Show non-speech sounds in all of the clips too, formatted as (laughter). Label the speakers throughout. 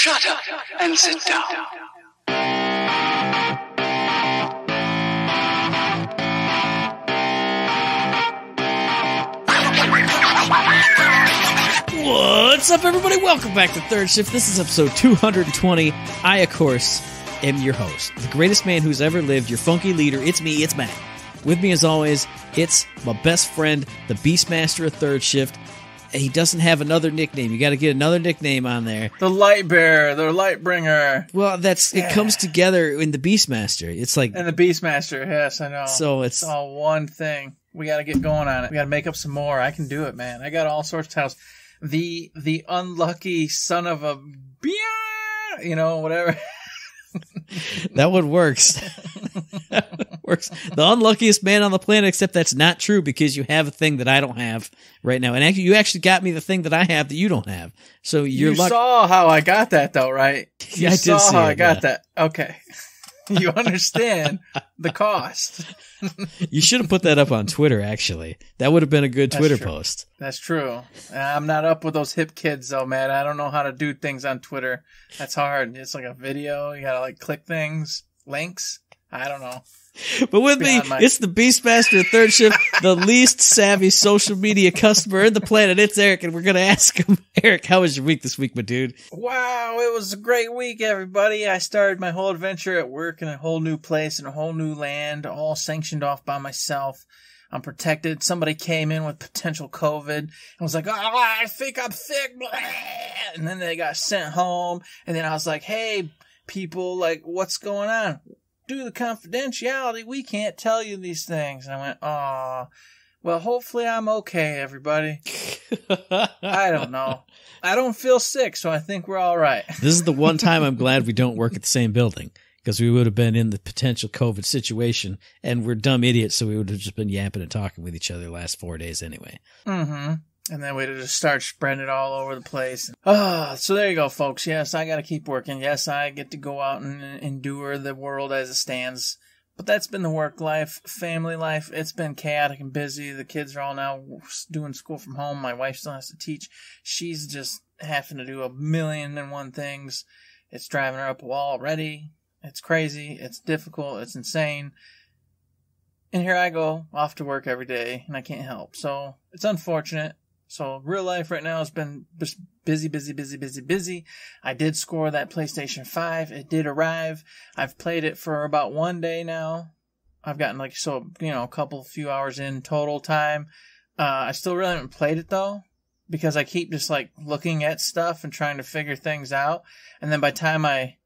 Speaker 1: Shut up and sit down.
Speaker 2: What's up, everybody? Welcome back to Third Shift. This is episode 220. I, of course, am your host, the greatest man who's ever lived, your funky leader. It's me, it's Matt. With me, as always, it's my best friend, the Beastmaster of Third Shift. He doesn't have another nickname. You got to get another nickname on there.
Speaker 3: The light bearer, the light bringer,
Speaker 2: Well, that's it comes together in the Beastmaster. It's like
Speaker 3: and the Beastmaster. Yes, I know.
Speaker 2: so. It's
Speaker 3: It's all one thing. We got to get going on it. We got to make up some more. I can do it, man. I got all sorts of titles. The the unlucky son of a you know whatever. (laughs) (laughs)
Speaker 2: that one works. That (laughs) one works. The unluckiest man on the planet, except that's not true because you have a thing that I don't have right now, and actually, you actually got me the thing that I have that you don't have. So you're
Speaker 3: you
Speaker 2: lucky.
Speaker 3: saw how I got that though, right? You (laughs)
Speaker 2: Yeah, I did
Speaker 3: saw how
Speaker 2: it,
Speaker 3: I got
Speaker 2: yeah.
Speaker 3: that. Okay. (laughs) you understand the cost. (laughs)
Speaker 2: You should have put that up on Twitter. Actually, that would have been a good
Speaker 3: That's
Speaker 2: Twitter
Speaker 3: true.
Speaker 2: post.
Speaker 3: That's true. I'm not up with those hip kids though, man. I don't know how to do things on Twitter. That's hard. It's like a video. You gotta like click things, links. I don't know.
Speaker 2: But with me,
Speaker 3: my-
Speaker 2: it's the Beastmaster Third Shift, the least savvy social media customer in the planet. It's Eric, and we're gonna ask him, (laughs) Eric, how was your week this week, my dude?
Speaker 3: Wow, it was a great week, everybody. I started my whole adventure at work in a whole new place in a whole new land, all sanctioned off by myself. I'm protected. Somebody came in with potential COVID and was like, oh, I think I'm sick. And then they got sent home. And then I was like, hey, people, like, what's going on? Due to the confidentiality, we can't tell you these things. And I went, oh, well, hopefully I'm okay, everybody. I don't know. I don't feel sick, so I think we're all right. (laughs)
Speaker 2: This is the one time I'm glad we don't work at the same building because we would have been in the potential COVID situation and we're dumb idiots. So we would have just been yapping and talking with each other the last four days anyway.
Speaker 3: Mm-hmm. And then we just start spreading it all over the place. Ah, so there you go, folks. Yes, I got to keep working. Yes, I get to go out and endure the world as it stands. But that's been the work life, family life. It's been chaotic and busy. The kids are all now doing school from home. My wife still has to teach. She's just having to do a million and one things. It's driving her up a wall already. It's crazy. It's difficult. It's insane. And here I go off to work every day and I can't help. So it's unfortunate. So real life right now has been just busy, busy, busy, busy, busy. I did score that PlayStation 5. It did arrive. I've played it for about one day now. I've gotten like, so, you know, a couple few hours in total time. Uh, I still really haven't played it though because I keep just like looking at stuff and trying to figure things out. And then by the time I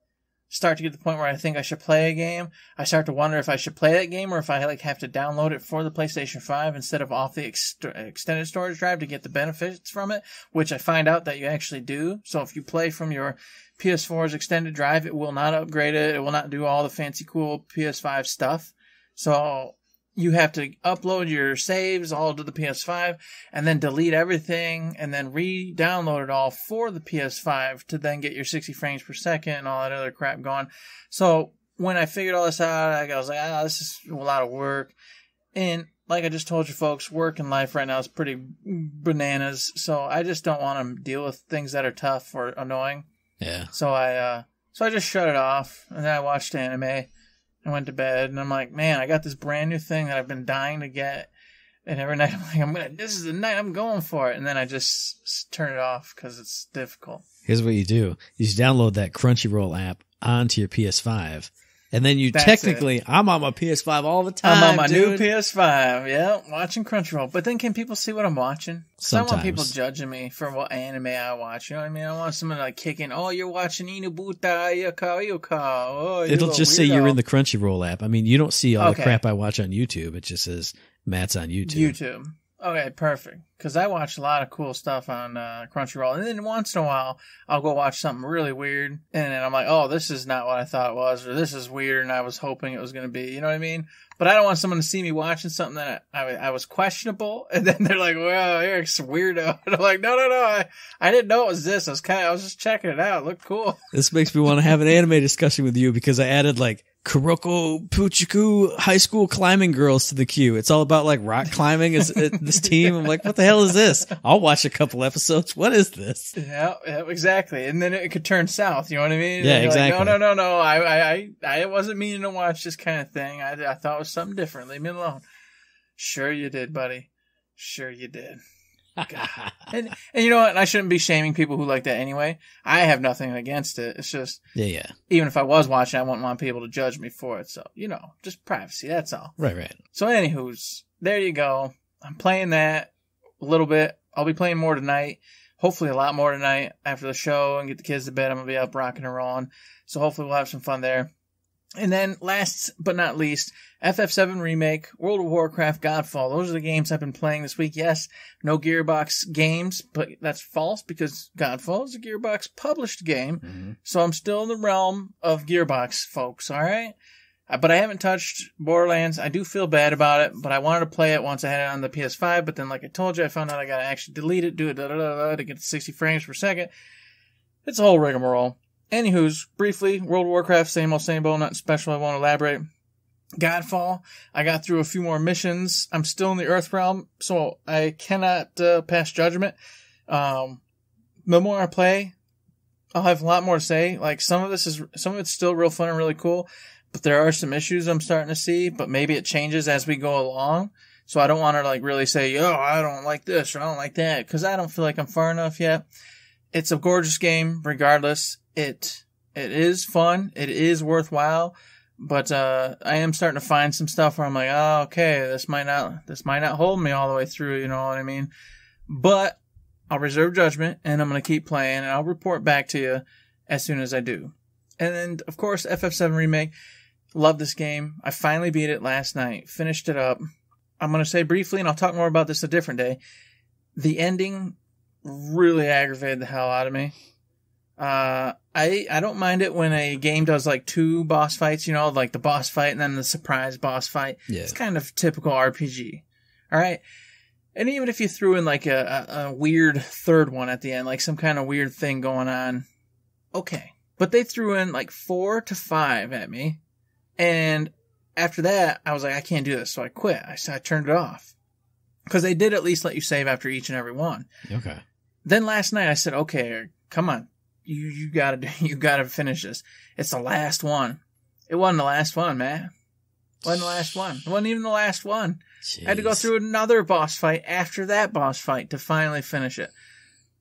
Speaker 3: start to get to the point where I think I should play a game, I start to wonder if I should play that game or if I like have to download it for the PlayStation 5 instead of off the ex- extended storage drive to get the benefits from it, which I find out that you actually do. So if you play from your PS4's extended drive, it will not upgrade it. It will not do all the fancy cool PS5 stuff. So you have to upload your saves all to the PS5 and then delete everything and then re-download it all for the PS5 to then get your 60 frames per second and all that other crap going. So when I figured all this out, I was like, ah, this is a lot of work. And like I just told you folks, work and life right now is pretty bananas. So I just don't want to deal with things that are tough or annoying.
Speaker 2: Yeah.
Speaker 3: So I, uh, so I just shut it off and then I watched anime and went to bed and I'm like, man, I got this brand new thing that I've been dying to get. And every (laughs) night I'm like, I'm gonna, this is the night I'm going for it. And then I just turn it off because it's difficult.
Speaker 2: Here's what you do. You just download that Crunchyroll app onto your PS5. And then you
Speaker 3: That's
Speaker 2: technically, I'm on my PS5 all the time.
Speaker 3: I'm on my new. PS5. Yeah, watching Crunchyroll. But then can people see what I'm watching? 'Cause I want people judging me for what anime I watch. You know what I mean? I want someone like kicking, oh, you're watching Inubuta Yuka Yuka. Oh,
Speaker 2: It'll just say you're in the Crunchyroll app. I mean, you don't see all the crap I watch on YouTube. It just says Matt's on YouTube.
Speaker 3: YouTube. Okay, perfect. Because I watch a lot of cool stuff on uh, Crunchyroll, and then once in a while I'll go watch something really weird, and then I'm like, "Oh, this is not what I thought it was," or "This is weird," and I was hoping it was going to be. You know what I mean? But I don't want someone to see me watching something that I, I, I was questionable, (laughs) and then they're like, "Well, Eric's weirdo," (laughs) and I'm like, "No, no, no, I, I didn't know it was this. I was kind of, I was just checking it out. It looked cool."
Speaker 2: This makes me want to have an anime discussion with you because I added like Kuroko Puchuku high school climbing girls to the queue. It's all about like rock climbing is uh, this team. I'm like, what the hell is this? I'll watch a couple episodes. What is this?
Speaker 3: Yeah, exactly. And then it could turn south. You know what I mean?
Speaker 2: Yeah,
Speaker 3: you're like,
Speaker 2: exactly.
Speaker 3: no, no, no, no. I, I, I, I wasn't meaning to watch this kind of thing. I, I thought it was something different. Leave me alone. Sure you did, buddy. Sure you did. (laughs) And and you know what? I shouldn't be shaming people who like that anyway. I have nothing against it. It's just
Speaker 2: yeah, yeah.
Speaker 3: even if I was watching, I wouldn't want people to judge me for it. So you know, just privacy. That's all.
Speaker 2: Right, right.
Speaker 3: So, anywho's, there you go. I'm playing that a little bit. I'll be playing more tonight. Hopefully, a lot more tonight after the show and get the kids to bed. I'm gonna be up rocking and rolling. So, hopefully, we'll have some fun there. And then, last but not least, FF7 Remake, World of Warcraft, Godfall. Those are the games I've been playing this week. Yes, no Gearbox games, but that's false because Godfall is a Gearbox published game.
Speaker 2: Mhm.
Speaker 3: So I'm still in the realm of Gearbox, folks, alright? Uh, But I haven't touched Borderlands. I do feel bad about it, but I wanted to play it once I had it on the PS5, but then like I told you, I found out I gotta actually delete it, do it da da to get to 60 frames per second. It's a whole rigmarole. Anywho's, briefly, World of Warcraft, same old same old, nothing special, I won't elaborate. Godfall, I got through a few more missions. I'm still in the Earth realm, so I cannot uh, pass judgment. Um, the more I play, I'll have a lot more to say. Like some of this is some of it's still real fun and really cool, but there are some issues I'm starting to see. But maybe it changes as we go along. So I don't want to like really say, "Yo, I don't like this" or "I don't like that" because I don't feel like I'm far enough yet. It's a gorgeous game, regardless. It it is fun. It is worthwhile. But uh, I am starting to find some stuff where I'm like, oh, okay, this might not this might not hold me all the way through. You know what I mean? But I'll reserve judgment and I'm going to keep playing and I'll report back to you as soon as I do. And of course, FF7 Remake. Love this game. I finally beat it last night. Finished it up. I'm going to say briefly, and I'll talk more about this a different day. The ending really aggravated the hell out of me. Uh, I I don't mind it when a game does like two boss fights, you know, like the boss fight and then the surprise boss fight.
Speaker 2: Yeah.
Speaker 3: It's kind of typical RPG. All right. And even if you threw in like a, a, a weird third one at the end, like some kind of weird thing going on, okay. But they threw in like four to five at me. And after that, I was like, I can't do this. So I quit. I, I turned it off. Because they did at least let you save after each and every one.
Speaker 2: Okay.
Speaker 3: Then last night I said, okay, come on. You, you gotta, do- (laughs) you gotta finish this. It's the last one. It wasn't the last one, man. It wasn't the last one. It wasn't even the last one. I had to go through another boss fight after that boss fight to finally finish it.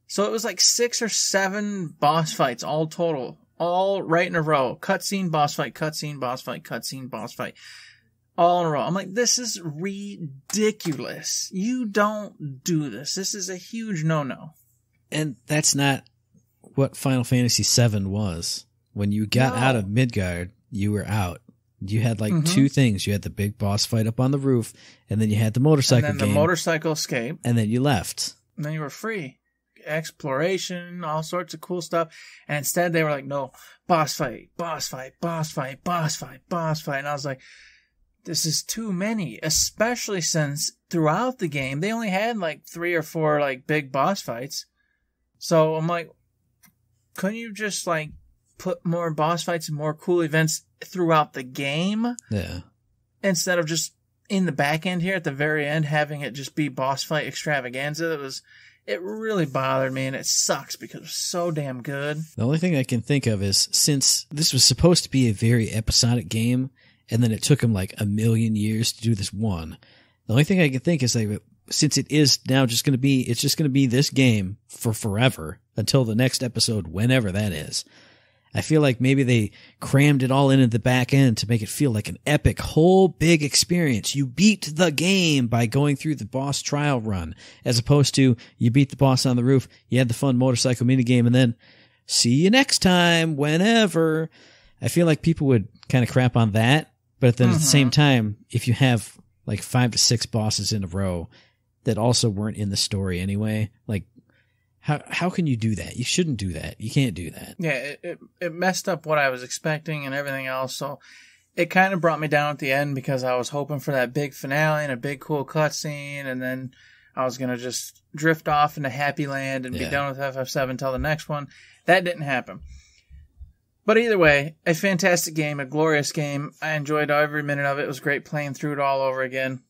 Speaker 3: So it was like six or seven boss fights all total, all right in a row. Cutscene, boss fight, cutscene, boss fight, cutscene, boss fight. All in a row. I'm like, this is ridiculous. You don't do this. This is a huge no-no.
Speaker 2: And that's not what Final Fantasy VII was. When you got
Speaker 3: No.
Speaker 2: out of Midgar, you were out. You had like
Speaker 3: Mhm.
Speaker 2: two things. You had the big boss fight up on the roof, and then you had the motorcycle
Speaker 3: and then
Speaker 2: game,
Speaker 3: the motorcycle escape.
Speaker 2: and then you left.
Speaker 3: And then you were free. Exploration, all sorts of cool stuff. And instead they were like, no, boss fight, boss fight, boss fight, boss fight, boss fight. And I was like, this is too many, especially since throughout the game they only had like three or four like big boss fights. So I'm like, couldn't you just like put more boss fights and more cool events throughout the game?
Speaker 2: Yeah.
Speaker 3: instead of just in the back end here at the very end having it just be boss fight extravaganza that was it really bothered me and it sucks because it's so damn good
Speaker 2: The only thing I can think of is since this was supposed to be a very episodic game, and then it took him like a million years to do this one. The only thing I can think is like since it is now just going to be, it's just going to be this game for forever until the next episode, whenever that is. I feel like maybe they crammed it all in at the back end to make it feel like an epic whole big experience. You beat the game by going through the boss trial run, as opposed to you beat the boss on the roof, you had the fun motorcycle mini game, and then see you next time, whenever. I feel like people would kind of crap on that, but then at the mm-hmm. same time, if you have like five to six bosses in a row that also weren't in the story anyway, like how how can you do that? You shouldn't do that. You can't do that.
Speaker 3: yeah it, it, it messed up what i was expecting and everything else so it kind of brought me down at the end because i was hoping for that big finale and a big cool cutscene and then i was going to just drift off into happy land and be done with ff7 until the next one that didn't happen But either way, a fantastic game, a glorious game. I enjoyed every minute of it. It was great playing through it all over again.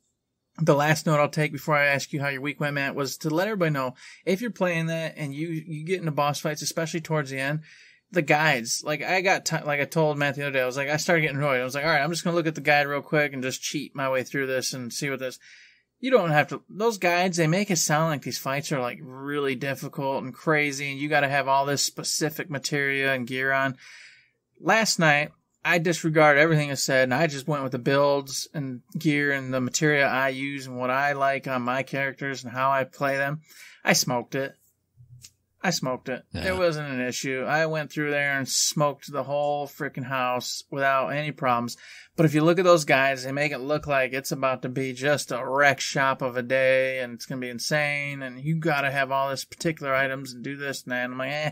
Speaker 3: The last note I'll take before I ask you how your week went, Matt, was to let everybody know if you're playing that and you you get into boss fights, especially towards the end, the guides. Like I got, t- like I told Matt the other day, I was like, I started getting annoyed. I was like, all right, I'm just gonna look at the guide real quick and just cheat my way through this and see what this. You don't have to. Those guides they make it sound like these fights are like really difficult and crazy, and you got to have all this specific materia and gear on. Last night, I disregarded everything I said, and I just went with the builds and gear and the material I use and what I like on my characters and how I play them. I smoked it. I smoked it.
Speaker 2: Yeah.
Speaker 3: It wasn't an issue. I went through there and smoked the whole freaking house without any problems. But if you look at those guys, they make it look like it's about to be just a wreck shop of a day and it's going to be insane and you got to have all this particular items and do this and that. And I'm like, eh,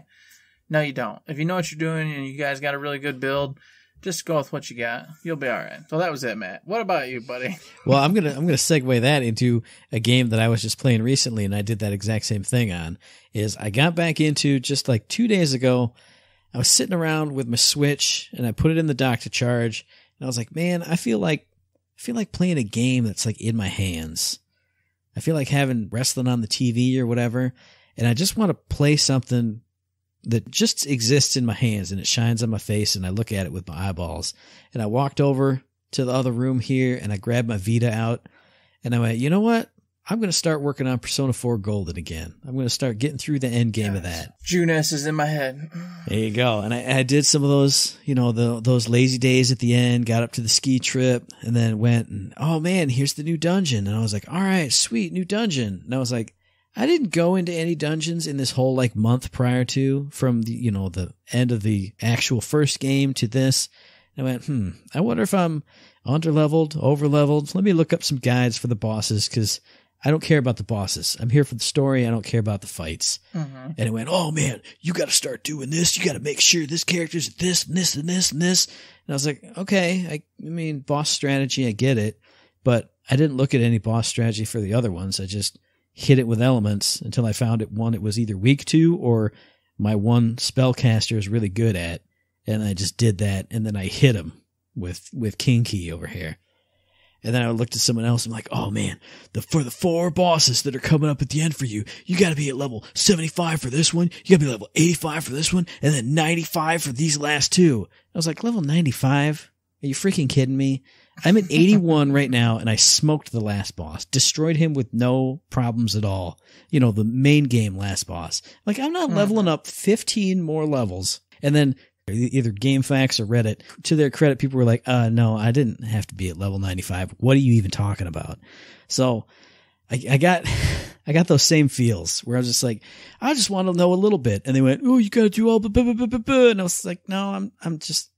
Speaker 3: no, you don't. If you know what you're doing and you guys got a really good build, just go with what you got. You'll be all right. So that was it, Matt. What about you, buddy? (laughs)
Speaker 2: Well, I'm gonna I'm gonna segue that into a game that I was just playing recently, and I did that exact same thing on. Is I got back into just like two days ago. I was sitting around with my Switch, and I put it in the dock to charge, and I was like, man, I feel like I feel like playing a game that's like in my hands. I feel like having wrestling on the TV or whatever, and I just want to play something that just exists in my hands and it shines on my face and I look at it with my eyeballs. And I walked over to the other room here and I grabbed my Vita out and I went, you know what? I'm going to start working on Persona 4 Golden again. I'm going to start getting through the end game of that.
Speaker 3: Junes is in my head. (sighs)
Speaker 2: There you go. And I, I did some of those, you know, the, those lazy days at the end, got up to the ski trip and then went and, oh man, here's the new dungeon. And I was like, all right, sweet, new dungeon. And I was like, I didn't go into any dungeons in this whole like month prior to from the, you know, the end of the actual first game to this. And I went, hmm, I wonder if I'm under leveled, over leveled. Let me look up some guides for the bosses because I don't care about the bosses. I'm here for the story. I don't care about the fights.
Speaker 3: Mm-hmm.
Speaker 2: And it went, oh man, you got to start doing this. You got to make sure this character's this and this and this and this. And I was like, okay, I, I mean, boss strategy, I get it. But I didn't look at any boss strategy for the other ones. I just hit it with elements until I found it one it was either weak to or my one spellcaster is really good at. And I just did that. And then I hit him with, with King Key over here. And then I looked at someone else. I'm like, oh man, the for the four bosses that are coming up at the end for you, you got to be at level 75 for this one. You got to be level 85 for this one, and then 95 for these last two. I was like, level 95? Are you freaking kidding me? I'm at 81 (laughs) right now, and I smoked the last boss, destroyed him with no problems at all. You know, the main game last boss. Like, I'm not leveling up 15 more levels. And then either GameFAQs or Reddit, to their credit, people were like, uh, no, I didn't have to be at level 95. What are you even talking about? So I, I got, (laughs) I got those same feels where I was just like, I just want to know a little bit. And they went, oh, you got to do all, blah, blah, blah, blah, blah, blah. and I was like, no, I'm, I'm just,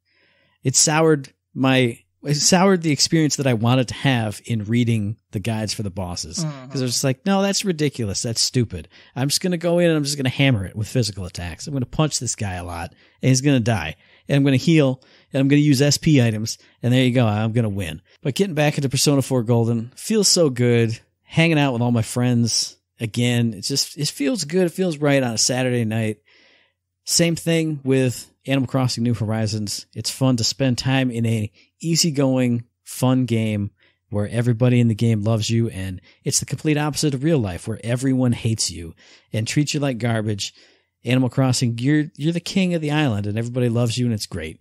Speaker 2: it soured my, it soured the experience that I wanted to have in reading the guides for the bosses. Mm-hmm. Because I was just like, no, that's ridiculous. That's stupid. I'm just going to go in and I'm just going to hammer it with physical attacks. I'm going to punch this guy a lot and he's going to die. And I'm going to heal and I'm going to use SP items. And there you go. I'm going to win. But getting back into Persona 4 Golden feels so good. Hanging out with all my friends again. It just, it feels good. It feels right on a Saturday night. Same thing with Animal Crossing New Horizons. It's fun to spend time in a easygoing, fun game where everybody in the game loves you and it's the complete opposite of real life where everyone hates you and treats you like garbage. Animal Crossing, you're you're the king of the island and everybody loves you and it's great.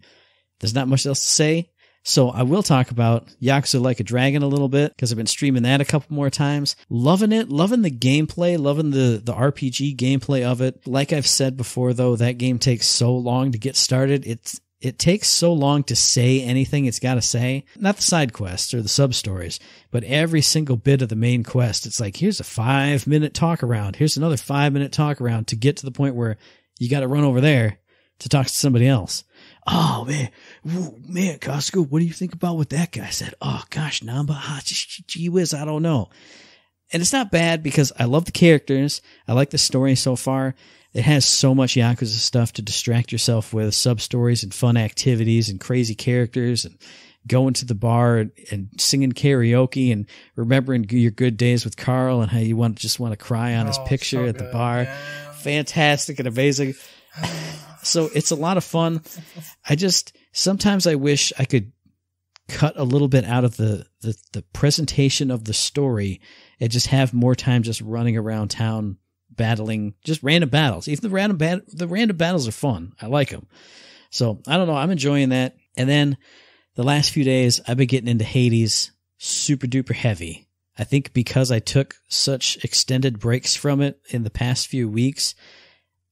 Speaker 2: There's not much else to say. So I will talk about Yakuza Like a Dragon a little bit because I've been streaming that a couple more times. Loving it, loving the gameplay, loving the the RPG gameplay of it. Like I've said before though, that game takes so long to get started. It's it takes so long to say anything it's got to say. Not the side quests or the sub stories, but every single bit of the main quest. It's like, here's a five minute talk around. Here's another five minute talk around to get to the point where you got to run over there to talk to somebody else. Oh man, Whoa, man, Costco, what do you think about what that guy said? Oh gosh, Nanba, ah, gee whiz, I don't know. And it's not bad because I love the characters. I like the story so far. It has so much Yakuza stuff to distract yourself with sub stories and fun activities and crazy characters and going to the bar and, and singing karaoke and remembering your good days with Carl and how you want just want to cry on his
Speaker 3: Oh,
Speaker 2: picture
Speaker 3: so
Speaker 2: at the bar.
Speaker 3: Yeah.
Speaker 2: Fantastic and amazing. (sighs) So it's a lot of fun. I just sometimes I wish I could cut a little bit out of the, the, the presentation of the story and just have more time just running around town battling just random battles. Even the random bat- the random battles are fun. I like them. So I don't know. I'm enjoying that. And then the last few days I've been getting into Hades super duper heavy. I think because I took such extended breaks from it in the past few weeks,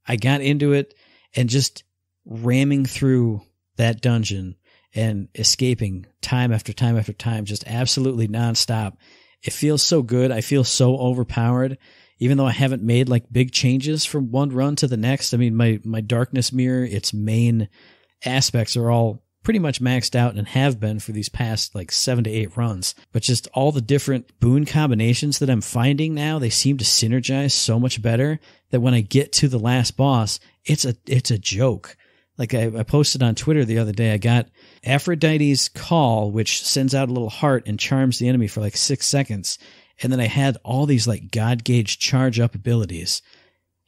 Speaker 2: I got into it and just ramming through that dungeon and escaping time after time after time, just absolutely nonstop. It feels so good. I feel so overpowered, even though I haven't made like big changes from one run to the next. I mean, my, my darkness mirror, its main aspects are all pretty much maxed out and have been for these past like seven to eight runs. But just all the different boon combinations that I'm finding now, they seem to synergize so much better that when I get to the last boss, it's a, it's a joke. Like I, I posted on Twitter the other day, I got Aphrodite's call, which sends out a little heart and charms the enemy for like six seconds. And then I had all these like God gauge charge up abilities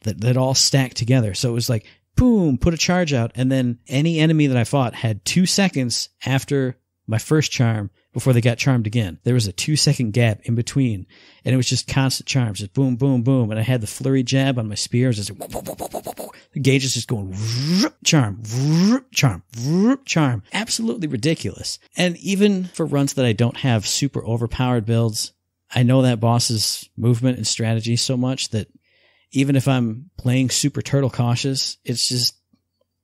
Speaker 2: that, that all stacked together. So it was like boom, put a charge out. And then any enemy that I fought had two seconds after my first charm before they got charmed again. There was a two second gap in between and it was just constant charms, just boom, boom, boom. And I had the flurry jab on my spears. It's like, the gauge is just going charm, charm, charm. Absolutely ridiculous. And even for runs that I don't have super overpowered builds, I know that boss's movement and strategy so much that even if I'm playing super turtle cautious, it's just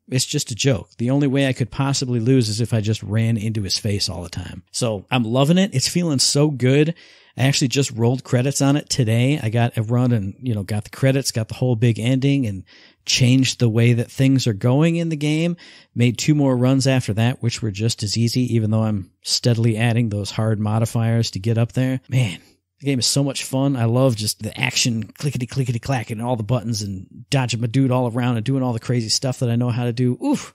Speaker 2: it's just a joke. The only way I could possibly lose is if I just ran into his face all the time. So I'm loving it. It's feeling so good. I actually just rolled credits on it today. I got a run and, you know, got the credits, got the whole big ending and changed the way that things are going in the game. Made two more runs after that, which were just as easy, even though I'm steadily adding those hard modifiers to get up there. Man, the game is so much fun. I love just the action, clickety clickety clack, and all the buttons and dodging my dude all around and doing all the crazy stuff that I know how to do. Oof,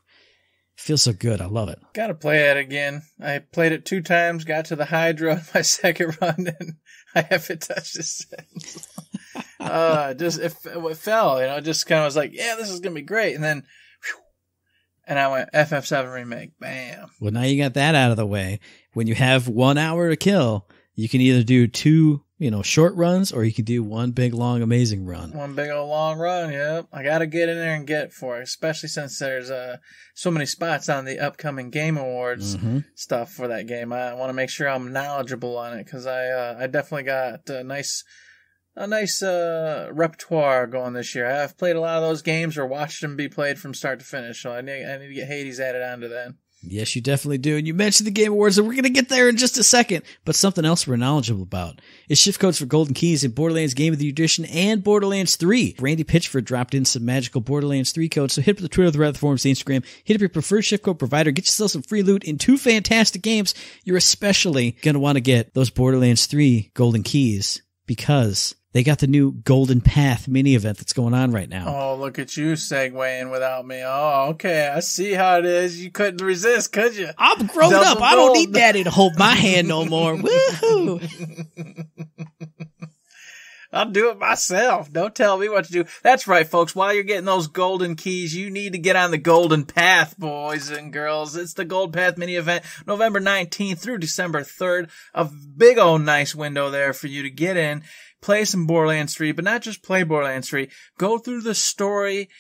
Speaker 2: feels so good. I love it.
Speaker 3: Got to play it again. I played it two times, got to the Hydra on my (laughs) second run, and (laughs) I haven't touched it since. (laughs) uh, just it, it fell, you know. Just kind of was like, yeah, this is gonna be great, and then. Whew, and I went FF7 remake, bam.
Speaker 2: Well, now you got that out of the way. When you have one hour to kill, you can either do two, you know, short runs or you can do one big, long, amazing run.
Speaker 3: One big old long run, yep. I gotta get in there and get for it, especially since there's uh, so many spots on the upcoming Game Awards
Speaker 2: Mm-hmm.
Speaker 3: stuff for that game. I want to make sure I'm knowledgeable on it because I uh, I definitely got a nice a nice uh, repertoire going this year. I've played a lot of those games or watched them be played from start to finish, so I need I need to get Hades added onto that.
Speaker 2: Yes, you definitely do. And you mentioned the Game Awards, and we're going to get there in just a second. But something else we're knowledgeable about is shift codes for Golden Keys in Borderlands Game of the Edition and Borderlands 3. Randy Pitchford dropped in some magical Borderlands 3 codes, so hit up the Twitter, the Reddit forums, the Instagram, hit up your preferred shift code provider, get yourself some free loot in two fantastic games. You're especially going to want to get those Borderlands 3 Golden Keys because they got the new Golden Path mini event that's going on right now.
Speaker 3: Oh, look at you segueing without me. Oh, okay. I see how it is. You couldn't resist, could you?
Speaker 2: I'm grown
Speaker 3: Double
Speaker 2: up. I don't need daddy to hold my hand no more. (laughs) Woohoo!
Speaker 3: I'll do it myself. Don't tell me what to do. That's right, folks. While you're getting those golden keys, you need to get on the golden path, boys and girls. It's the Gold Path mini event, November 19th through December 3rd. A big old nice window there for you to get in, play some Borderlands 3, but not just play Borderlands 3. Go through the story,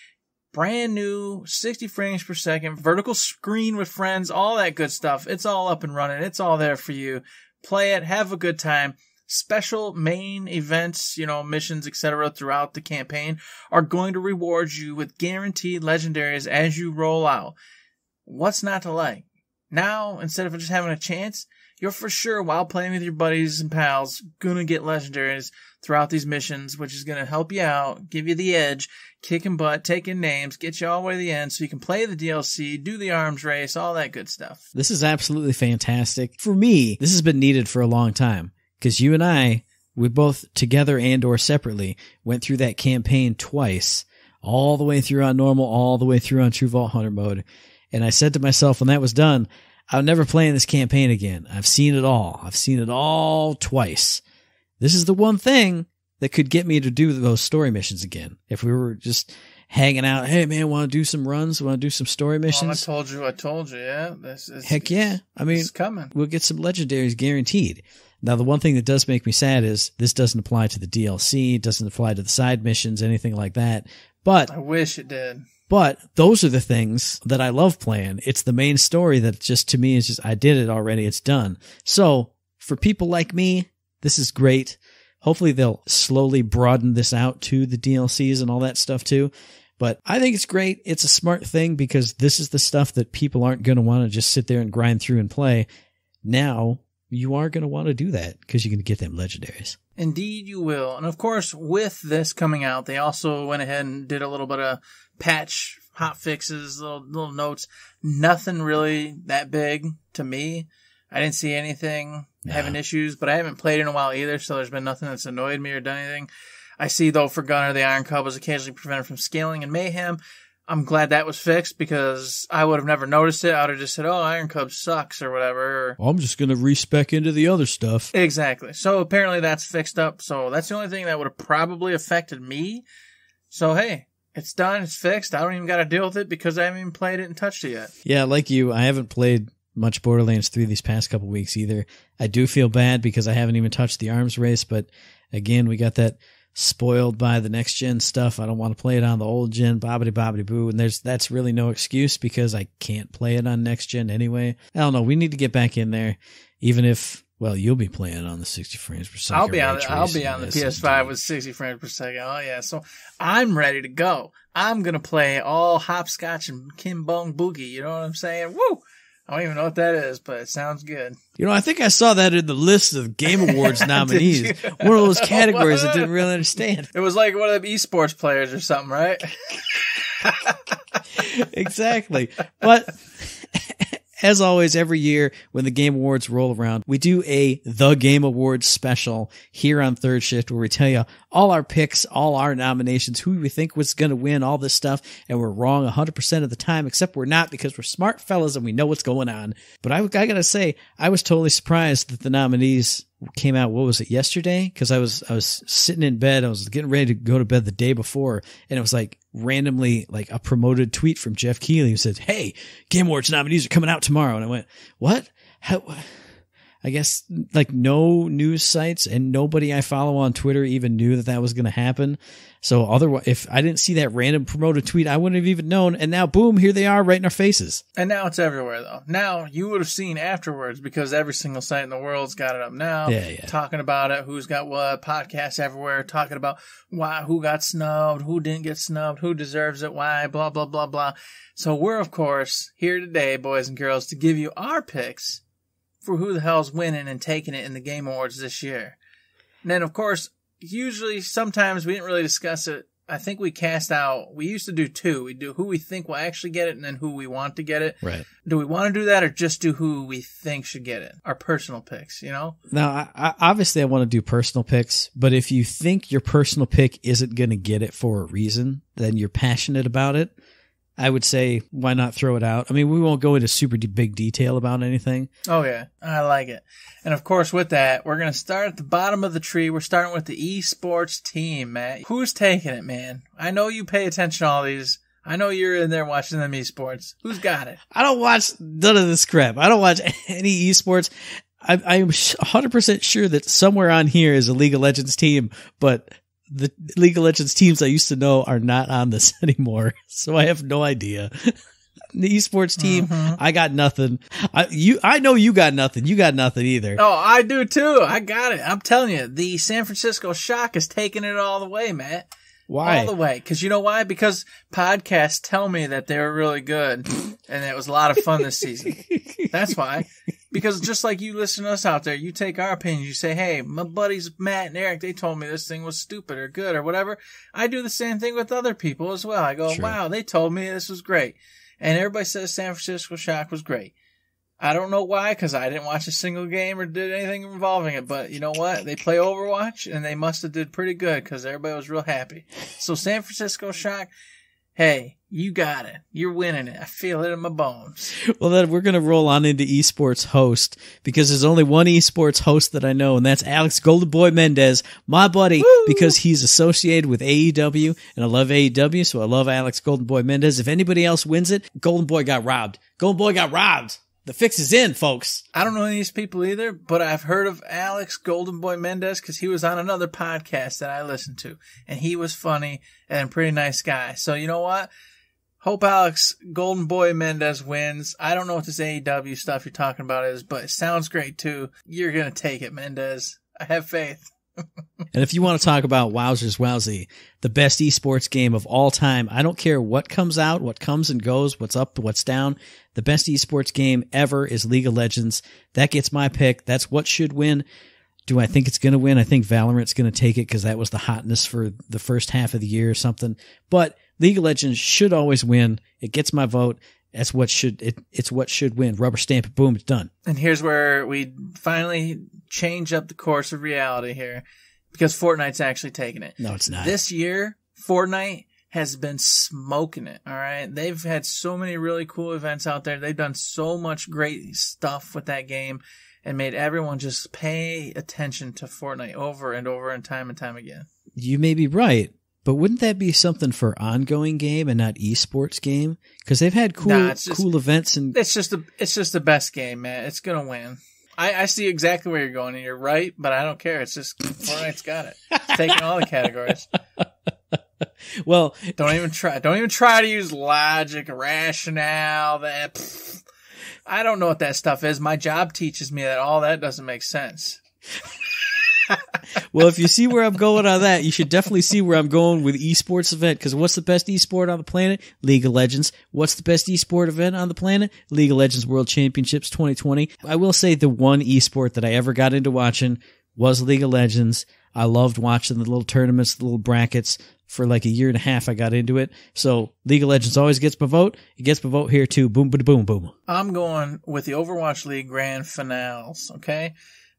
Speaker 3: brand new 60 frames per second, vertical screen with friends, all that good stuff. It's all up and running. It's all there for you. Play it, have a good time. Special main events, you know, missions, etc. throughout the campaign are going to reward you with guaranteed legendaries as you roll out. What's not to like? Now, instead of just having a chance, you're for sure, while playing with your buddies and pals, gonna get legendaries throughout these missions, which is gonna help you out, give you the edge, kicking butt, taking names, get you all the way to the end so you can play the DLC, do the arms race, all that good stuff.
Speaker 2: This is absolutely fantastic. For me, this has been needed for a long time because you and I, we both together and or separately went through that campaign twice, all the way through on normal, all the way through on True Vault Hunter mode. And I said to myself when that was done, I'm never playing this campaign again. I've seen it all. I've seen it all twice. This is the one thing that could get me to do those story missions again. If we were just hanging out. Hey man, want to do some runs? Want to do some story missions?
Speaker 3: Well, I told you, I told you, yeah. This is
Speaker 2: Heck yeah! I mean,
Speaker 3: it's coming.
Speaker 2: we'll get some legendaries guaranteed. Now, the one thing that does make me sad is this doesn't apply to the DLC, doesn't apply to the side missions, anything like that. But
Speaker 3: I wish it did.
Speaker 2: But those are the things that I love playing. It's the main story that just to me is just, I did it already. It's done. So for people like me, this is great. Hopefully they'll slowly broaden this out to the DLCs and all that stuff too. But I think it's great. It's a smart thing because this is the stuff that people aren't going to want to just sit there and grind through and play. Now you are going to want to do that because you're going to get them legendaries.
Speaker 3: Indeed, you will. And of course, with this coming out, they also went ahead and did a little bit of patch, hot fixes, little little notes. Nothing really that big to me. I didn't see anything
Speaker 2: Nah.
Speaker 3: having issues, but I haven't played in a while either, so there's been nothing that's annoyed me or done anything. I see though for Gunner, the Iron Cub was occasionally prevented from scaling and mayhem. I'm glad that was fixed because I would have never noticed it. I would have just said, "Oh, Iron Cub sucks" or whatever. Or,
Speaker 2: I'm just going to respec into the other stuff.
Speaker 3: Exactly. So apparently that's fixed up. So that's the only thing that would have probably affected me. So hey, it's done. It's fixed. I don't even got to deal with it because I haven't even played it and touched it yet.
Speaker 2: Yeah, like you, I haven't played much Borderlands 3 these past couple weeks either. I do feel bad because I haven't even touched the arms race, but again, we got that spoiled by the next gen stuff. I don't want to play it on the old gen, bobbity bobbity boo. And there's, that's really no excuse because I can't play it on next gen anyway. I don't know. We need to get back in there, even if, well, you'll be playing on the 60 frames per second.
Speaker 3: I'll be on. I'll be on the PS5
Speaker 2: indeed.
Speaker 3: with 60 frames per second. Oh yeah. So I'm ready to go. I'm gonna play all hopscotch and Kim Bong Boogie. You know what I'm saying? Woo! I don't even know what that is, but it sounds good.
Speaker 2: You know, I think I saw that in the list of Game (laughs) Awards nominees. One of those (laughs) categories I didn't really understand.
Speaker 3: It was like one of the esports players or something, right? (laughs)
Speaker 2: exactly. But as always, every year when the Game Awards roll around, we do a The Game Awards special here on Third Shift where we tell you all our picks, all our nominations, who we think was going to win, all this stuff. And we're wrong 100% of the time, except we're not because we're smart fellas and we know what's going on. But I, I got to say, I was totally surprised that the nominees came out what was it yesterday? Because i was i was sitting in bed. I was getting ready to go to bed the day before and it was like randomly like a promoted tweet from Geoff Keighley who said hey game awards nominees are coming out tomorrow and i went what? How I guess like no news sites and nobody I follow on Twitter even knew that that was going to happen. So otherwise, if I didn't see that random promoted tweet, I wouldn't have even known. And now, boom, here they are right in our faces.
Speaker 3: And now it's everywhere though. Now you would have seen afterwards because every single site in the world's got it up now.
Speaker 2: Yeah, yeah.
Speaker 3: Talking about it, who's got what, podcasts everywhere, talking about why, who got snubbed, who didn't get snubbed, who deserves it, why, blah, blah, blah, blah. So we're of course here today, boys and girls, to give you our picks for who the hell's winning and taking it in the Game Awards this year. And then of course, usually sometimes we didn't really discuss it. I think we cast out, we used to do two. We do who we think will actually get it and then who we want to get it.
Speaker 2: Right.
Speaker 3: Do we want to do that or just do who we think should get it? Our personal picks, you know?
Speaker 2: Now, I, I, obviously, I want to do personal picks, but if you think your personal pick isn't going to get it for a reason, then you're passionate about it. I would say, why not throw it out? I mean, we won't go into super big detail about anything.
Speaker 3: Oh yeah, I like it. And of course, with that, we're gonna start at the bottom of the tree. We're starting with the esports team, Matt. Who's taking it, man? I know you pay attention to all these. I know you're in there watching them esports. Who's got it?
Speaker 2: I don't watch none of this crap. I don't watch (laughs) any esports. I, I'm 100% sure that somewhere on here is a League of Legends team, but the League of Legends teams I used to know are not on this (laughs) anymore. So I have no idea. The esports team, mm-hmm. I got nothing. I, you, I know you got nothing. You got nothing either.
Speaker 3: Oh, I do too. I got it. I'm telling you, the San Francisco Shock is taking it all the way, Matt.
Speaker 2: Why?
Speaker 3: All the way. Because you know why? Because podcasts tell me that they were really good and it was a lot of fun this season. That's why. Because just like you listen to us out there, you take our opinions, you say, hey, my buddies Matt and Eric, they told me this thing was stupid or good or whatever. I do the same thing with other people as well. I go,
Speaker 2: Sure.
Speaker 3: wow, they told me this was great. And everybody says San Francisco Shock was great. I don't know why, because I didn't watch a single game or did anything involving it. But you know what? They play Overwatch, and they must have did pretty good because everybody was real happy. So San Francisco Shock, hey, you got it. You're winning it. I feel it in my bones.
Speaker 2: Well, then we're going to roll on into esports host because there's only one esports host that I know, and that's Alex Golden Boy Mendez, my buddy, because he's associated with AEW, and I love AEW, so I love Alex Golden Boy Mendez. If anybody else wins it, Golden Boy got robbed. Golden Boy got robbed. The fix is in, folks.
Speaker 3: I don't know any of these people either, but I've heard of Alex Golden Boy Mendez because he was on another podcast that I listened to, and he was funny and pretty nice guy. So you know what? Hope Alex Golden Boy Mendez wins. I don't know what this AEW stuff you're talking about is, but it sounds great too. You're gonna take it, Mendez. I have faith.
Speaker 2: And if you want to talk about Wowzers Wowsy, the best esports game of all time, I don't care what comes out, what comes and goes, what's up, what's down. The best esports game ever is League of Legends. That gets my pick. That's what should win. Do I think it's going to win? I think Valorant's going to take it because that was the hotness for the first half of the year or something. But League of Legends should always win. It gets my vote. That's what should it, it's what should win. Rubber stamp it. Boom. It's done.
Speaker 3: And here's where we finally change up the course of reality here because Fortnite's actually taking it.
Speaker 2: No, it's not.
Speaker 3: This year, Fortnite has been smoking it. All right. They've had so many really cool events out there. They've done so much great stuff with that game and made everyone just pay attention to Fortnite over and over and time and time again.
Speaker 2: you may be right, but wouldn't that be something for ongoing game and not esports game? Because they've had cool
Speaker 3: Nah, just-
Speaker 2: cool events and
Speaker 3: It's just the it's just the best game, man. It's gonna win. I, I see exactly where you're going, and you're right, but I don't care. It's just Fortnite's got it. It's taking all the categories. (laughs)
Speaker 2: well,
Speaker 3: Don't even try. Don't even try to use logic, rationale. That pfft. I don't know what that stuff is. My job teaches me that all that doesn't make sense.
Speaker 2: Well, if you see where I'm going on that, you should definitely see where I'm going with esports event. Because what's the best esport on the planet? League of Legends. What's the best esport event on the planet? League of Legends World Championships 2020. I will say the one esport that I ever got into watching was League of Legends. I loved watching the little tournaments, the little brackets. For like a year and a half, I got into it. So League of Legends always gets my vote. It gets my vote here too. Boom, boom, boom, boom.
Speaker 3: I'm going with the Overwatch League grand finales. Okay,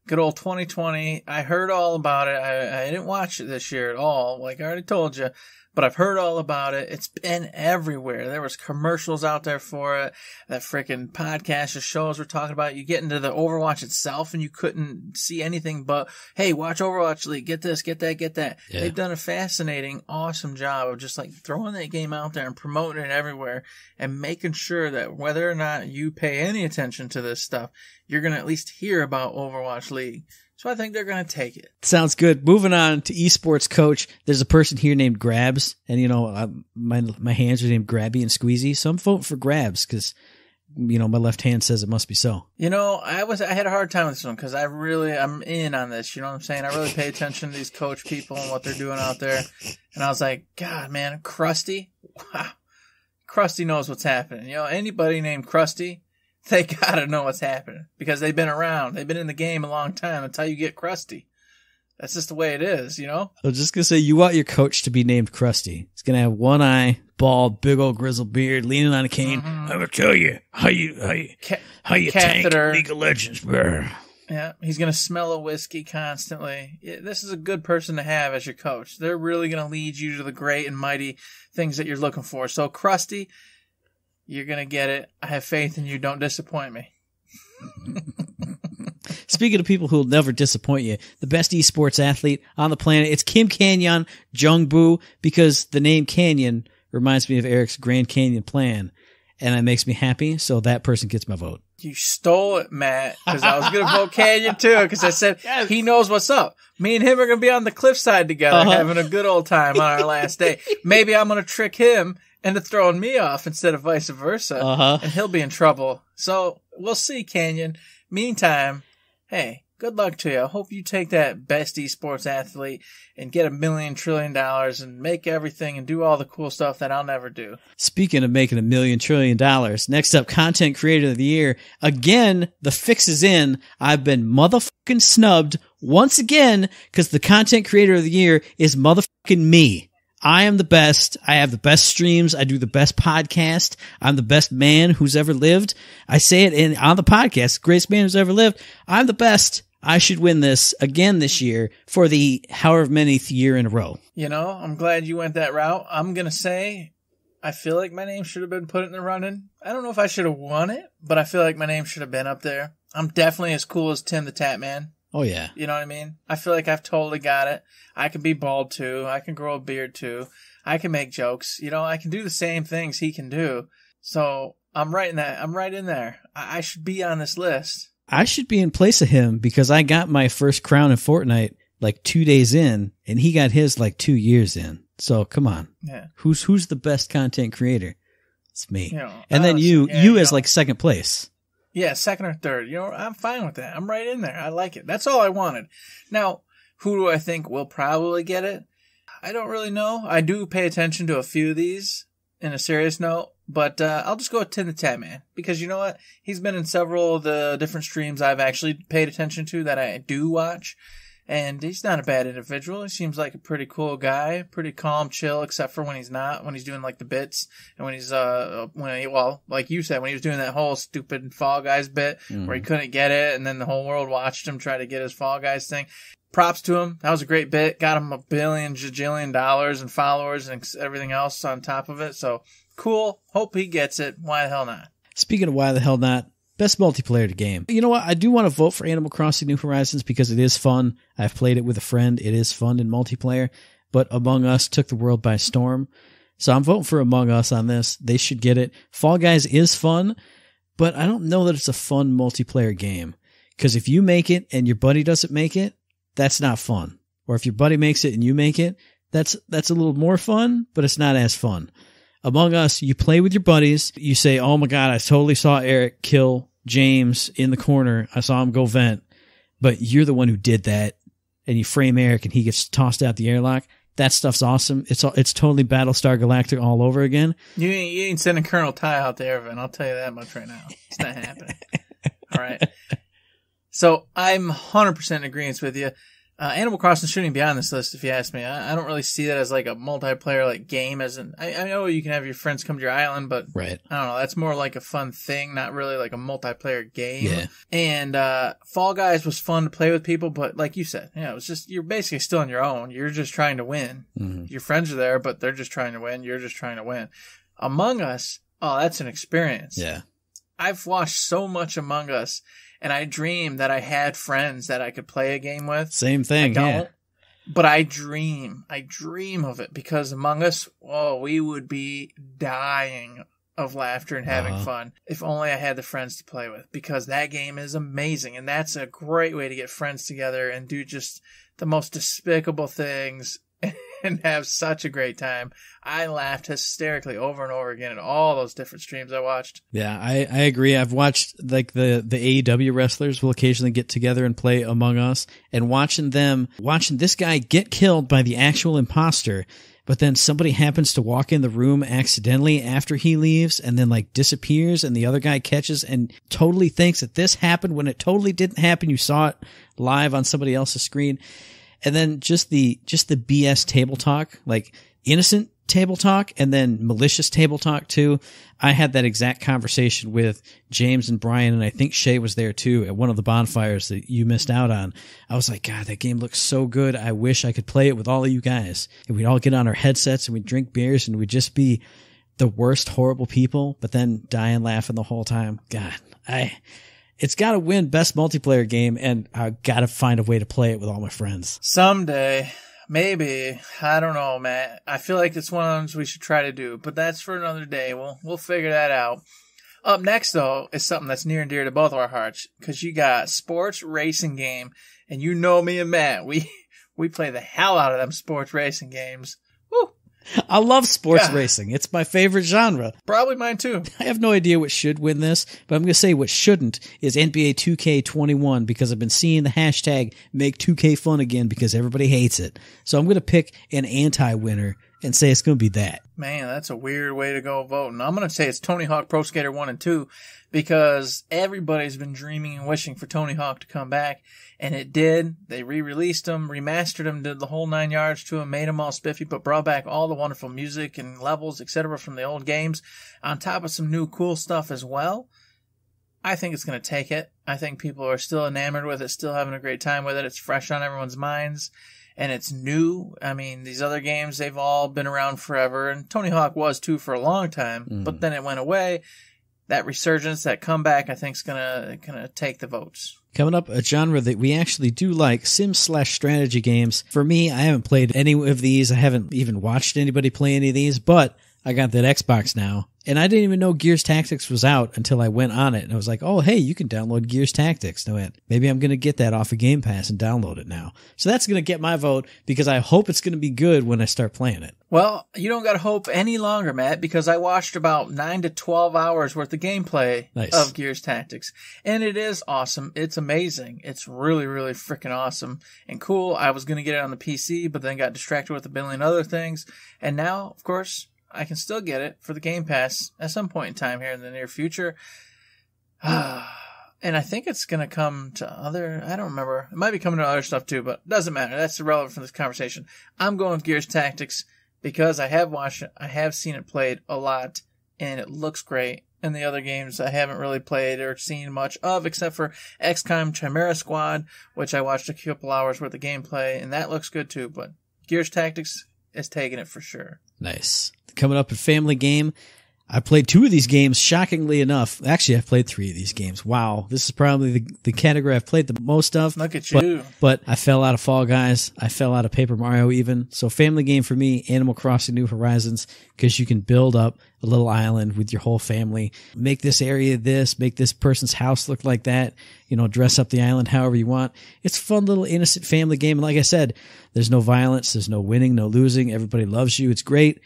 Speaker 3: good old 2020. I heard all about it. I, I didn't watch it this year at all, like I already told you, but I've heard all about it. It's been everywhere. There was commercials out there for it. That freaking podcast or shows were talking about. You get into the Overwatch itself and you couldn't see anything but, hey, watch Overwatch League. Get this, get that, get that.
Speaker 2: Yeah.
Speaker 3: They've done a fascinating, awesome job of just like throwing that game out there and promoting it everywhere and making sure that whether or not you pay any attention to this stuff, you're going to at least hear about Overwatch League. So I think they're going to take it.
Speaker 2: Sounds good. Moving on to esports coach. There's a person here named Grabbz, and you know uh, my my hands are named Grabby and Squeezy, so I'm voting for Grabbz because you know my left hand says it must be so.
Speaker 3: You know, I was I had a hard time with this one because I really I'm in on this. You know what I'm saying? I really pay attention to these coach people and what they're doing out there, and I was like, God, man, Crusty, wow, Crusty knows what's happening. You know, anybody named Crusty, (laughs) they gotta know what's happening because they've been around, they've been in the game a long time. That's how you get Crusty. That's just the way it is, you know.
Speaker 2: I was just gonna say you want your coach to be named Crusty. He's gonna have one eye, bald, big old grizzled beard, leaning on a cane. Mm-hmm. I'm gonna tell you how you how you
Speaker 3: Ca-
Speaker 2: how you
Speaker 3: Catheter.
Speaker 2: tank League of Legends, bro.
Speaker 3: Yeah, he's gonna smell a whiskey constantly. Yeah, This is a good person to have as your coach. They're really gonna lead you to the great and mighty things that you're looking for. So, Crusty, you're gonna get it. I have faith in you. Don't disappoint me. (laughs)
Speaker 2: Speaking of people who will never disappoint you, the best esports athlete on the planet, it's Kim Canyon Geon-bu because the name Canyon reminds me of Eric's Grand Canyon plan and it makes me happy. So that person gets my vote.
Speaker 3: You stole it, Matt, because I was gonna vote Canyon too, because I said (laughs) he knows what's up. Me and him are gonna be on the cliffside together,
Speaker 2: Uh-huh.
Speaker 3: having a good old time on our last day. Maybe I'm gonna trick him into throwing me off instead of vice versa.
Speaker 2: Uh huh.
Speaker 3: and he'll be in trouble. So we'll see, Canyon. Meantime, hey, good luck to you. I hope you take that best esports athlete and get a million trillion dollars and make everything and do all the cool stuff that I'll never do.
Speaker 2: Speaking of making a million trillion dollars, next up, content creator of the year. Again, the fix is in. I've been motherfucking snubbed once again because the content creator of the year is motherfucking me. I am the best. I have the best streams. I do the best podcast. I'm the best man who's ever lived. I say it in on the podcast, greatest man who's ever lived. I'm the best. I should win this again this year for the however many year in a row.
Speaker 3: You know, I'm glad you went that route. I'm gonna say I feel like my name should have been put in the running. I don't know if I should have won it, but I feel like my name should have been up there. I'm definitely as cool as TimTheTatman.
Speaker 2: Oh yeah.
Speaker 3: You know what I mean? I feel like I've totally got it. I can be bald too. I can grow a beard too. I can make jokes. You know, I can do the same things he can do. So I'm right in that. I'm right in there. I, I should be on this list.
Speaker 2: I should be in place of him because I got my first crown in Fortnite like two days in, and he got his like two years in. So come on,
Speaker 3: Yeah.
Speaker 2: who's who's the best content creator? It's me.
Speaker 3: You know,
Speaker 2: and then you
Speaker 3: yeah,
Speaker 2: you
Speaker 3: you
Speaker 2: as
Speaker 3: know.
Speaker 2: like second place.
Speaker 3: Yeah, second or third. You know, I'm fine with that. I'm right in there. I like it. That's all I wanted. Now, who do I think will probably get it? I don't really know. I do pay attention to a few of these in a serious note, but uh, I'll just go with TimTheTatman because you know what? He's been in several of the different streams I've actually paid attention to that I do watch. And he's not a bad individual. He seems like a pretty cool guy, pretty calm, chill, except for when he's not, when he's doing like the bits and when he's, uh, when he, well, like you said, when he was doing that whole stupid Fall Guys bit where he couldn't get it and then the whole world watched him try to get his Fall Guys thing. Props to him. That was a great bit. Got him a billion, jajillion dollars and followers and everything else on top of it. So cool. Hope he gets it. Why the hell not?
Speaker 2: Speaking of why the hell not, best multiplayer to game. You know what? I do want to vote for Animal Crossing New Horizons because it is fun. I've played it with a friend. It is fun in multiplayer. But Among Us took the world by storm. So I'm voting for Among Us on this. They should get it. Fall Guys is fun, but I don't know that it's a fun multiplayer game. Because if you make it and your buddy doesn't make it, that's not fun. Or if your buddy makes it and you make it, that's that's a little more fun, but it's not as fun. Among Us, you play with your buddies. You say, "Oh my god, I totally saw Eric kill James in the corner. I saw him go vent." But you're the one who did that, and you frame Eric, and he gets tossed out the airlock. That stuff's awesome. It's all, it's totally Battlestar Galactica all over again.
Speaker 3: You ain't, you ain't sending Colonel Tigh out there, Evan. I'll tell you that much right now. It's not happening. (laughs) All right. So I'm 100% in agreement with you. Uh, Animal Crossing shouldn't be on this list if you ask me. I, I don't really see that as like a multiplayer like game. As in, I, I know you can have your friends come to your island, but
Speaker 2: Right.
Speaker 3: I don't know. That's more like a fun thing, not really like a multiplayer game.
Speaker 2: Yeah.
Speaker 3: And uh, Fall Guys was fun to play with people, but like you said, yeah, it was just you're basically still on your own. You're just trying to win.
Speaker 2: Mhm.
Speaker 3: Your friends are there, but they're just trying to win. You're just trying to win. Among Us, oh, that's an experience.
Speaker 2: Yeah.
Speaker 3: I've watched so much Among Us, and I dream that I had friends that I could play a game with.
Speaker 2: Same thing. Yeah.
Speaker 3: But I dream, I dream of it because Among Us, oh, we would be dying of laughter and having
Speaker 2: Uh-huh.
Speaker 3: fun if only I had the friends to play with because that game is amazing and that's a great way to get friends together and do just the most despicable things and have such a great time. I laughed hysterically over and over again at all those different streams I watched.
Speaker 2: Yeah, I, I agree. I've watched like the, the AEW wrestlers will occasionally get together and play Among Us and watching them, watching this guy get killed by the actual imposter, but then somebody happens to walk in the room accidentally after he leaves and then like disappears and the other guy catches and totally thinks that this happened when it totally didn't happen. You saw it live on somebody else's screen. And then just the, just the BS table talk, like innocent table talk and then malicious table talk too. I had that exact conversation with James and Brian, and I think Shay was there too at one of the bonfires that you missed out on. I was like, God, that game looks so good. I wish I could play it with all of you guys. And we'd all get on our headsets and we'd drink beers and we'd just be the worst horrible people, but then dying laughing the whole time. God, I, it's got to win best multiplayer game and I got to find a way to play it with all my friends.
Speaker 3: Someday, maybe. I don't know, Matt. I feel like it's one of those we should try to do, but that's for another day. We'll we'll figure that out. Up next, though, is something that's near and dear to both of our hearts because you got sports racing game, and you know me and Matt. We (laughs) we play the hell out of them sports racing games.
Speaker 2: I love sports
Speaker 3: Yeah.
Speaker 2: racing. It's my favorite genre.
Speaker 3: Probably mine too. (laughs)
Speaker 2: I have no idea what should win this, but I'm going to say what shouldn't is NBA 2K21 because I've been seeing the hashtag make 2K fun again because everybody hates it. So I'm going to pick an anti-winner and say it's going to be that.
Speaker 3: Man, that's a weird way to go voting. I'm going to say it's Tony Hawk Pro Skater 1 and 2 because everybody's been dreaming and wishing for Tony Hawk to come back. And it did. They re-released them, remastered them, did the whole nine yards to them, made them all spiffy, but brought back all the wonderful music and levels, etc. from the old games on top of some new cool stuff as well. I think it's going to take it. I think people are still enamored with it, still having a great time with it. It's fresh on everyone's minds. And it's new. I mean, these other games, they've all been around forever, and Tony Hawk was too for a long time,
Speaker 2: Mm.
Speaker 3: but then it went away. That resurgence, that comeback, I think is gonna gonna take the votes.
Speaker 2: Coming up, a genre that we actually do like, sim slash strategy games. For me, I haven't played any of these. I haven't even watched anybody play any of these, but I got that Xbox now. And I didn't even know Gears Tactics was out until I went on it. And I was like, oh, hey, you can download Gears Tactics. Went, maybe I'm going to get that off of Game Pass and download it now. So that's going to get my vote because I hope it's going to be good when I start playing it.
Speaker 3: Well, you don't got to hope any longer, Matt, because I watched about nine to twelve hours worth of gameplay
Speaker 2: Nice.
Speaker 3: of Gears Tactics, and it is awesome. It's amazing. It's really, really freaking awesome and cool. I was gonna get it on the PC, but then got distracted with a billion other things, and now, of course, I can still get it for the Game Pass at some point in time here in the near future. (sighs) and I think it's gonna come to other. I don't remember. It might be coming to other stuff too, but doesn't matter. That's irrelevant for this conversation. I'm going with Gears Tactics because I have watched it, I have seen it played a lot, and it looks great. And the other games I haven't really played or seen much of, except for XCOM Chimera Squad, which I watched a couple hours worth of gameplay, and that looks good too. But Gears Tactics is taking it for sure.
Speaker 2: Nice. Coming up at Family Game, I played two of these games, shockingly enough. Actually, I've played three of these games. Wow. This is probably the, the category I've played the most of.
Speaker 3: Look at
Speaker 2: But-
Speaker 3: you.
Speaker 2: But I fell out of Fall Guys. I fell out of Paper Mario even. So family game for me, Animal Crossing New Horizons, because you can build up a little island with your whole family. Make this area this, make this person's house look like that. You know, dress up the island however you want. It's a fun little innocent family game. And like I said, there's no violence, there's no winning, no losing. Everybody loves you. It's great.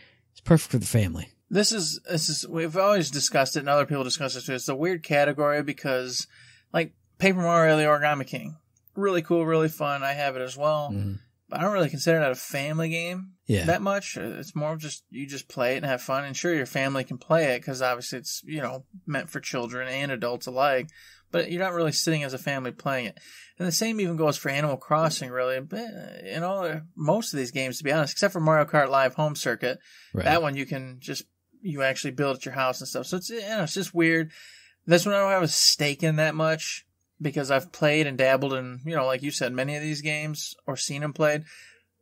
Speaker 2: Perfect for the family.
Speaker 3: This is this is we've always discussed it, and other people discuss it too. It's a weird category because, like Paper Mario: The Origami King, really cool, really fun. I have it as well,
Speaker 2: Mhm.
Speaker 3: I don't really consider that a family game
Speaker 2: Yeah.
Speaker 3: that much. Uh, it's more of just you just play it and have fun. And sure, your family can play it because obviously it's you know meant for children and adults alike. But you're not really sitting as a family playing it. And the same even goes for Animal Crossing, really. But, uh, you know, most of these games, to be honest, except for Mario Kart Live Home Circuit,
Speaker 2: right.
Speaker 3: that one you can just you actually build at your house and stuff. So it's you know, it's just weird. This one I don't have a stake in that much because I've played and dabbled in you know like you said many of these games or seen them played.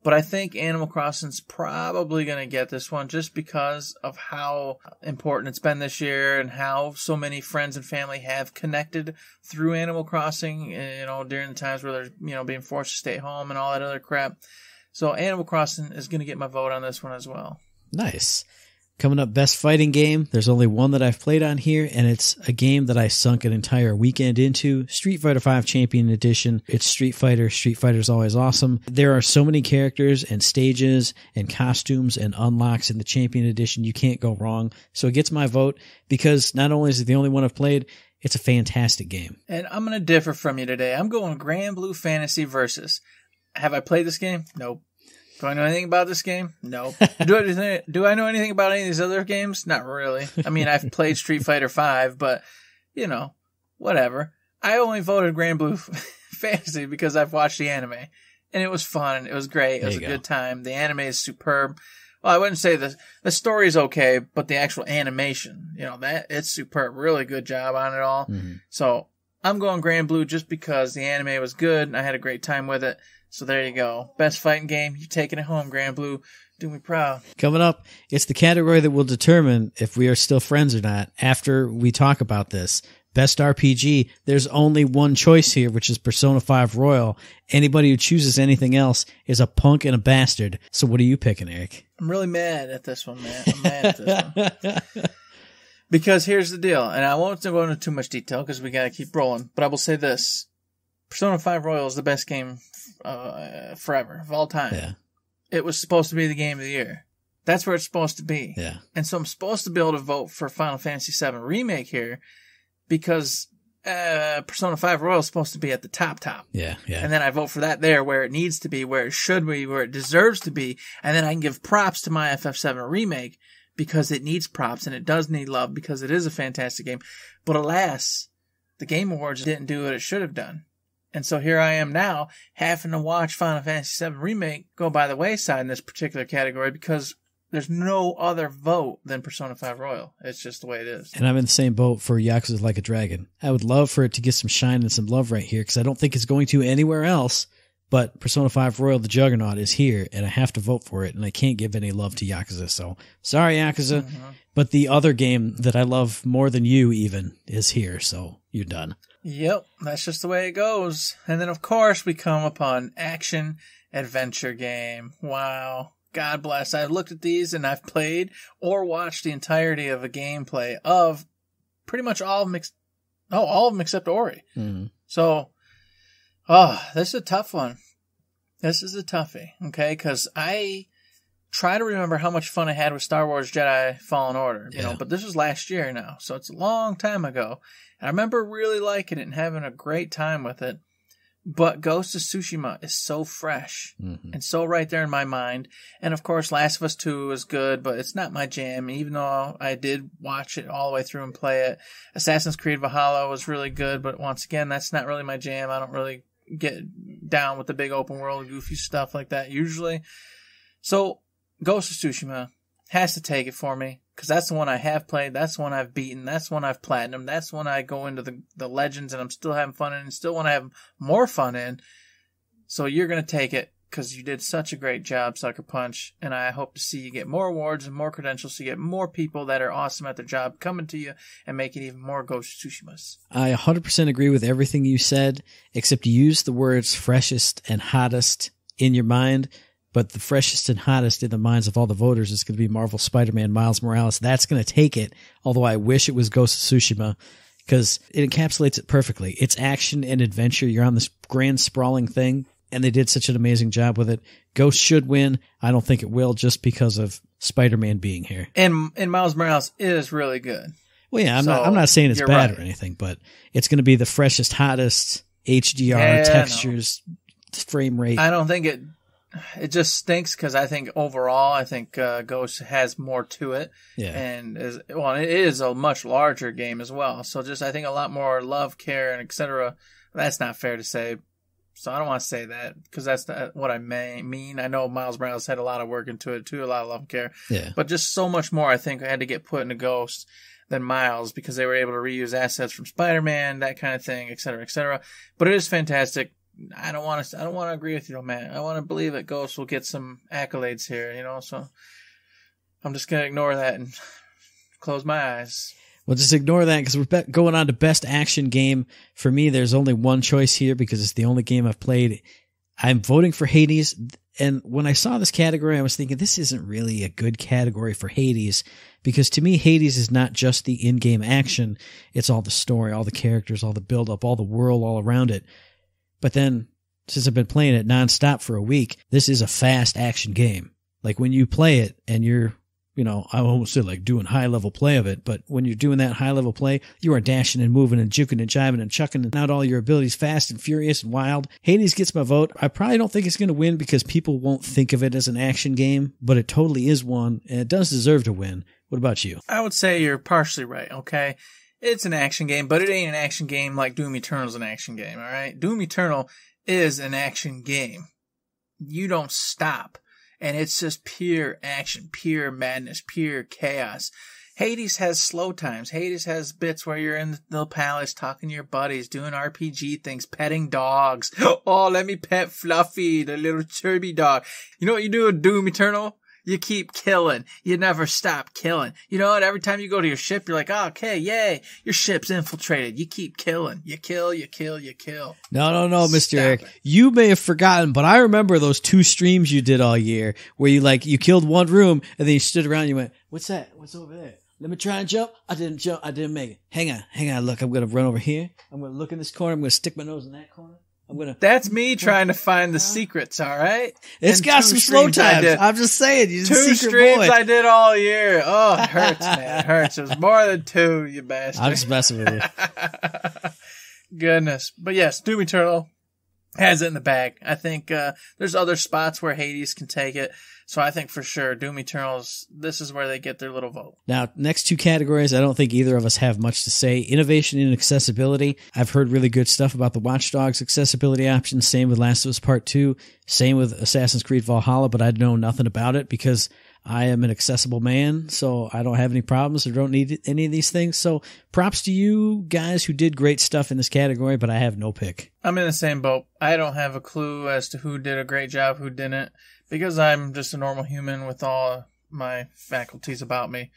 Speaker 3: But I think Animal Crossing's probably going to get this one just because of how important it's been this year and how so many friends and family have connected through Animal Crossing, eh, you know, during the times where they're, you know, being forced to stay home and all that other crap. So Animal Crossing is going to get my vote on this one as well.
Speaker 2: Nice. Coming up, best fighting game. There's only one that I've played on here, and it's a game that I sunk an entire weekend into. Street Fighter V Champion Edition. It's Street Fighter. Street Fighter's always awesome. There are so many characters and stages and costumes and unlocks in the Champion Edition. You can't go wrong. So it gets my vote because not only is it the only one I've played, it's a fantastic game.
Speaker 3: And I'm going to differ from you today. I'm going Granblue Fantasy Versus. Have I played this game? Nope. Do I know anything about this game? No. (laughs) do, I, do I know anything about any of these other games? Not really. I mean, I've played Street Fighter V, but, you know, whatever. I only voted Granblue (laughs) Fantasy because I've watched the anime. And it was fun. It was great. It was a
Speaker 2: go.
Speaker 3: good time. The anime is superb. Well, I wouldn't say the the story's okay, but the actual animation, you know, that it's superb. Really good job on it all.
Speaker 2: Mhm.
Speaker 3: So I'm going Granblue just because the anime was good and I had a great time with it. So there you go. Best fighting game. You're taking it home, Granblue. Do me proud.
Speaker 2: Coming up, it's the category that will determine if we are still friends or not after we talk about this. Best RPG, there's only one choice here, which is Persona 5 Royal. Anybody who chooses anything else is a punk and a bastard. So what are you picking, Eric?
Speaker 3: I'm really mad at this one, man. I'm mad at this one. (laughs) Because here's the deal, and I won't go into too much detail because we gotta keep rolling. But I will say this: Persona Five Royal is the best game uh, forever of all time.
Speaker 2: yeah,
Speaker 3: It was supposed to be the game of the year. That's where it's supposed to be.
Speaker 2: yeah.
Speaker 3: And so I'm supposed to be able to vote for Final Fantasy VII Remake here because uh, Persona 5 Royal is supposed to be at the top top.
Speaker 2: Yeah, yeah.
Speaker 3: And then I vote for that there where it needs to be, where it should be, where it deserves to be. And then I can give props to my FF7 Remake because it needs props and it does need love because it is a fantastic game. But alas, the Game Awards didn't do what it should have done. And so here I am now having to watch Final Fantasy VII Remake go by the wayside in this particular category because there's no other vote than Persona 5 Royal. It's just the way it is.
Speaker 2: And I'm in the same boat for Yakuza Like a Dragon. I would love for it to get some shine and some love right here because I don't think it's going to anywhere else But Persona 5 Royal the Juggernaut is here, and I have to vote for it, and I can't give any love to Yakuza. So sorry, Yakuza.
Speaker 3: Mm-hmm.
Speaker 2: But the other game that I love more than you even is here, so you're done.
Speaker 3: Yep, that's just the way it goes. And then, of course, we come upon action adventure game. Wow. God bless. I've looked at these and I've played or watched the entirety of a gameplay of pretty much all of them. Ex- oh, all of them except Ori.
Speaker 2: Mhm.
Speaker 3: So, oh, this is a tough one. This is a toughie, okay? Because I try to remember how much fun I had with Star Wars Jedi Fallen Order, you
Speaker 2: Yeah.
Speaker 3: know, but this was last year now, so it's a long time ago. And I remember really liking it and having a great time with it. But Ghost of Tsushima is so fresh
Speaker 2: Mhm.
Speaker 3: and so right there in my mind. And of course, Last of Us 2 is good, but it's not my jam, even though I did watch it all the way through and play it. Assassin's Creed Valhalla was really good, but once again, that's not really my jam. I don't really get down with the big open world, goofy stuff like that usually. So, Ghost of Tsushima has to take it for me because that's the one I have played. That's the one I've beaten. That's the one I've platinum. That's the one I go into the the legends and I'm still having fun in and still want to have more fun in. So you're gonna take it because you did such a great job, Sucker Punch, and I hope to see you get more awards and more credentials, you get more people that are awesome at their job coming to you and making even more Ghost Tsushimas.
Speaker 2: I 100% agree with everything you said, except use the words freshest and hottest in your mind. But the freshest and hottest in the minds of all the voters is going to be Marvel Spider-Man Miles Morales. That's going to take it. Although I wish it was Ghost Tsushima because it encapsulates it perfectly. It's action and adventure. You're on this grand sprawling thing and they did such an amazing job with it. Ghost should win. I don't think it will just because of Spider-Man being here.
Speaker 3: And and Miles Morales is really good.
Speaker 2: Well, yeah, I'm not. I'm not saying it's bad
Speaker 3: right.
Speaker 2: or anything, but it's going to be the freshest, hottest HDR
Speaker 3: Yeah,
Speaker 2: textures, frame rate.
Speaker 3: I don't think it. It just stinks because I think overall, I think uh, Ghost has more to it,
Speaker 2: yeah,
Speaker 3: and is well, it is a much larger game as well. So just I think a lot more love, care, and etc. That's not fair to say. So I don't want to say that because that's not uh, what I may mean. I know Miles Morales had a lot of work into it too, a lot of love and care,
Speaker 2: yeah.
Speaker 3: but just so much more. I think had to get put into Ghost than Miles because they were able to reuse assets from Spider-Man, that kind of thing, et cetera, et cetera. But it is fantastic. I don't want to. I don't want to agree with you, man. I want to believe that Ghost will get some accolades here. You know, so I'm just gonna ignore that and (laughs) close my eyes.
Speaker 2: Well, just ignore that because we're going on to best action game. For me, there's only one choice here because it's the only game I've played. I'm voting for Hades. And when I saw this category, I was thinking this isn't really a good category for Hades because to me, Hades is not just the in-game action. It's all the story, all the characters, all the build up, all the world all around it. But then since I've been playing it nonstop for a week, this is a fast action game. Like when you play it and you're you know, I almost said like doing high level play of it, but when you're doing that high level play, you are dashing and moving and juking and jiving and chucking out all your abilities fast and furious and wild. Hades gets my vote. I probably don't think it's going to win because people won't think of it as an action game, but it totally is one and it does deserve to win. What about you?
Speaker 3: I would say you're partially right. Okay, it's an action game, but it ain't an action game like Doom Eternal's an action game. All right, Doom Eternal is an action game. You don't stop, and it's just pure action, pure madness, pure chaos. Hades has slow times. Hades has bits where you're in the palace talking to your buddies, doing RPG things, petting dogs. (gasps) Oh, let me pet Fluffy, the little chubby dog. You know what you do in Doom Eternal? You keep killing. You never stop killing. You know what? Every time you go to your ship, you're like, oh, okay, yay, your ship's infiltrated. You keep killing. You kill, you kill, you kill.
Speaker 2: No, no, no, Mr.
Speaker 3: Stop
Speaker 2: Eric.
Speaker 3: it.
Speaker 2: You may have forgotten, but I remember those two streams you did all year where you like, you killed one room and then you stood around and you went, what's that? What's over there? Let me try and jump. I didn't jump. I didn't make it. Hang on. Hang on. Look, I'm going to run over here. I'm going to look in this corner. I'm going to stick my nose in that corner. I'm to.
Speaker 3: That's me (laughs) trying to find the secrets, all right?
Speaker 2: It's
Speaker 3: And
Speaker 2: got some slow times. I'm just saying. You're
Speaker 3: Two streams
Speaker 2: boy.
Speaker 3: I did all year. Oh, it hurts, man. It (laughs) hurts. It was more than two, you bastard.
Speaker 2: I'm just messing with you. (laughs)
Speaker 3: Goodness. But yes, Doom Eternal has it in the bag. I think uh, there's other spots where Hades can take it. So I think for sure Doom Eternals, this is where they get their little vote.
Speaker 2: Now, next two categories, I don't think either of us have much to say. Innovation and accessibility. I've heard really good stuff about the Watch Dogs accessibility options. Same with Last of Us Part 2. Same with Assassin's Creed Valhalla, but I know nothing about it because I am an accessible man, so I don't have any problems or don't need any of these things. So props to you guys who did great stuff in this category, but I have no pick.
Speaker 3: I'm in the same boat. I don't have a clue as to who did a great job, who didn't, because I'm just a normal human with all my faculties about me.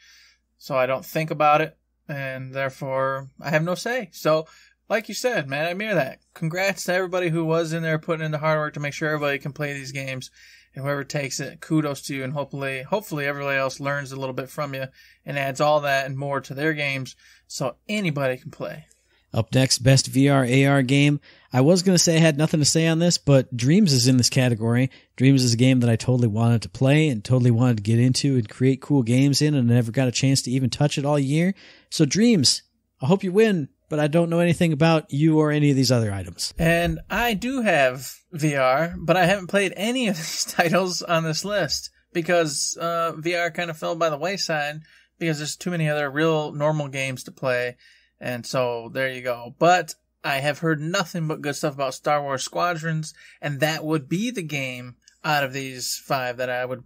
Speaker 3: So I don't think about it, and therefore I have no say. So, like you said, man, I mirror that. Congrats to everybody who was in there putting in the hard work to make sure everybody can play these games and whoever takes it, kudos to you, and hopefully, hopefully everybody else learns a little bit from you and adds all that and more to their games, so anybody can play.
Speaker 2: Up next, best VR AR game. I was going to say I had nothing to say on this, but Dreams is in this category. Dreams is a game that I totally wanted to play and totally wanted to get into and create cool games in, and I never got a chance to even touch it all year. So Dreams, I hope you win but I don't know anything about you or any of these other items.
Speaker 3: And I do have VR, but I haven't played any of (laughs) these titles on this list because uh, VR kind of fell by the wayside because there's too many other real normal games to play. And so there you go. But I have heard nothing but good stuff about Star Wars Squadrons, and that would be the game out of these five that I would